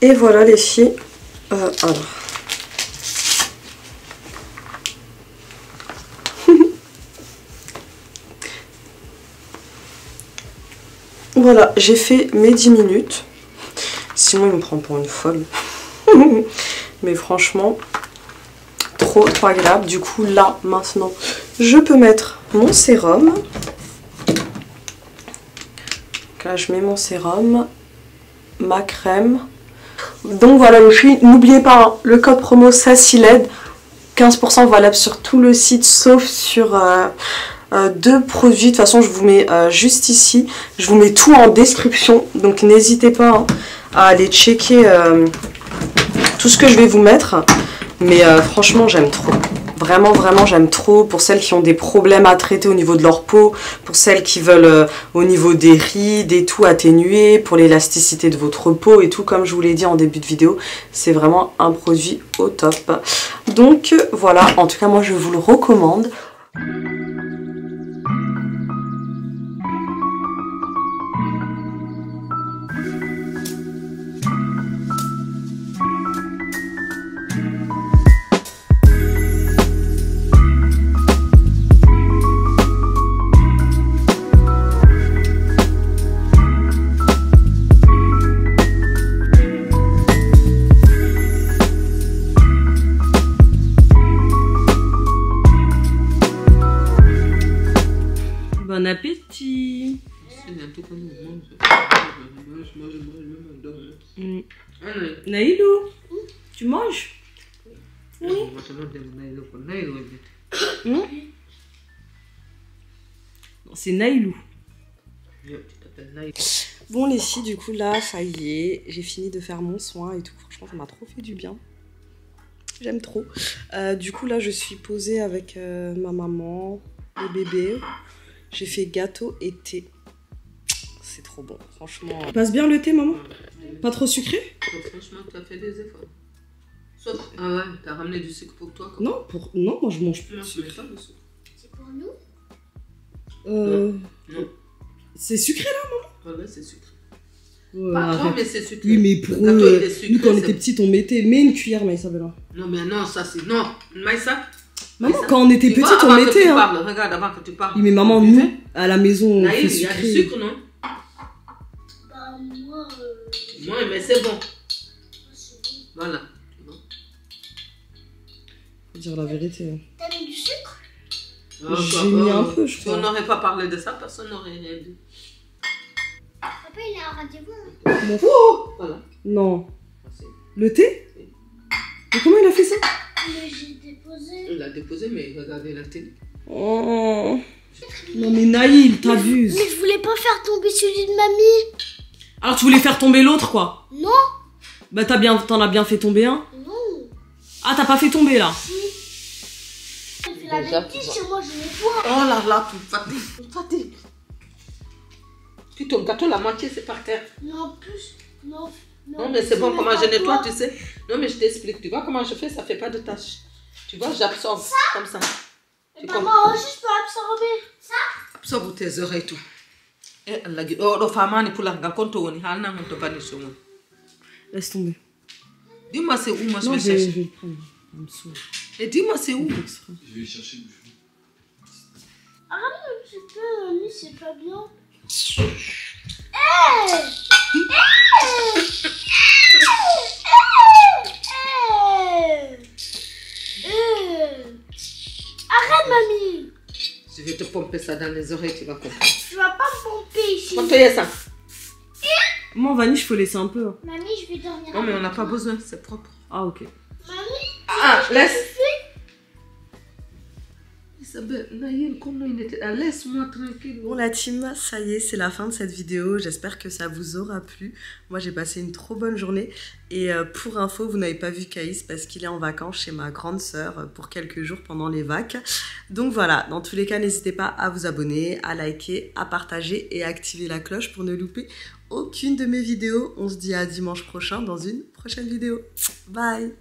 Et voilà les filles. Euh, <laughs> voilà, j'ai fait mes 10 minutes. Sinon, il me prend pour une folle. <laughs> Mais franchement, trop, trop agréable. Du coup, là, maintenant, je peux mettre mon sérum. Là, je mets mon sérum, ma crème. Donc voilà les filles, n'oubliez pas hein, le code promo SASSYLED, 15% valable sur tout le site sauf sur euh, euh, deux produits. De toute façon, je vous mets euh, juste ici. Je vous mets tout en description. Donc n'hésitez pas hein, à aller checker tout ce que je vais vous mettre. Mais franchement, j'aime trop. Vraiment, vraiment, j'aime trop. Pour celles qui ont des problèmes à traiter au niveau de leur peau, pour celles qui veulent euh, au niveau des rides et tout atténuer, pour l'élasticité de votre peau et tout, comme je vous l'ai dit en début de vidéo, c'est vraiment un produit au top. Donc voilà, en tout cas, moi je vous le recommande. Naïlou, tu manges? Dit. Non, c'est Naïlou. Bon les filles, du coup là, ça y est, j'ai fini de faire mon soin et tout. Franchement, ça m'a trop fait du bien. J'aime trop. Euh, du coup là, je suis posée avec euh, ma maman, le bébé. J'ai fait gâteau et thé. Trop bon, franchement. Passe bien le thé, maman Pas trop sucré? Franchement, tu as fait des efforts. Sauf... Ah ouais, t'as ramené du sucre pour toi. quoi. Non, pour... non, moi je mange plus. Non, je mets pas le sucre. C'est pour nous? Euh... Non. C'est sucré là Ouais, ouais, c'est sucré. Ouais, Pas trop, mais c'est sucré. Oui, mais pour eux, nous quand on était petites, on mettait. Mets une cuillère, mais ça va là. Non, mais non, ça c'est. Non, Maïssa. Maman, ça- quand on était petites, on mettait. Hein. parles, regarde, avant que tu parles. Oui, mais maman, nous, à la maison, on fait Naïm, il y a du sucre, non? Non, mais c'est bon. c'est bon. Voilà. Faut dire la vérité. hein. T'as mis du sucre? Ah, J'ai mis un peu, je Si on n'aurait pas parlé de ça, personne n'aurait rien dit. Papa, il a un rendez-vous. hein. Oh Voilà. Non. Le thé? Oui. Mais comment il a fait ça? Mais j'ai déposé. On l'a déposé, mais regardez la télé. Oh. Non mais Naïl, t'abuses. Mais je voulais pas faire tomber celui de mamie. Alors tu voulais faire tomber l'autre quoi Non, Bah t'as bien, t'en as bien fait tomber un non. Ah t'as pas fait tomber là Elle fait la bêtise chez moi, je nettoie. Oh là là, tu me fatigues. Tu me fatigues. Puis ton gâteau, la moitié, c'est par terre. Non, en plus, non. Non, mais c'est bon, comment je nettoie, toi. tu sais. Non, mais je t'explique. Tu vois comment je fais, ça fait pas de taches. Tu vois, j'absorbe comme ça. Tu Bah, moi aussi, je peux absorber. Ça Absorbe tes oreilles, toi. Eh, Allah gi- oh, ɗo famani pula ngal konto woni halna on to bani so mon. Laisse tomber. Dis-moi c'est où moi je vais je vais, je chercher. Et dis-moi c'est où Extra. Je vais aller chercher le bouchon. Un petit peu, mamie, c'est pas bien. Hey Hey Hey Arrête, mamie Je vais te pomper ça dans les oreilles, tu vas comprendre. Tu vas pas me pomper ici. Quand tu es ça. Vanille, je peux laisser un peu. hein. Mamie, je vais dormir. Non mais on n'a pas besoin, c'est propre. Ah ok. Mamie, Ah, laisse. Laisse-moi tranquille. Bon la team, ça y est, c'est la fin de cette vidéo. J'espère que ça vous aura plu. Moi j'ai passé une trop bonne journée. Et euh, pour info, vous n'avez pas vu Caïs parce qu'il est en vacances chez ma grande sœur euh, pour quelques jours pendant les vacs. Donc voilà, dans tous les cas, n'hésitez pas à vous abonner, à liker, à partager et à activer la cloche pour ne louper aucune de mes vidéos. On se dit à dimanche prochain dans une prochaine vidéo. Bye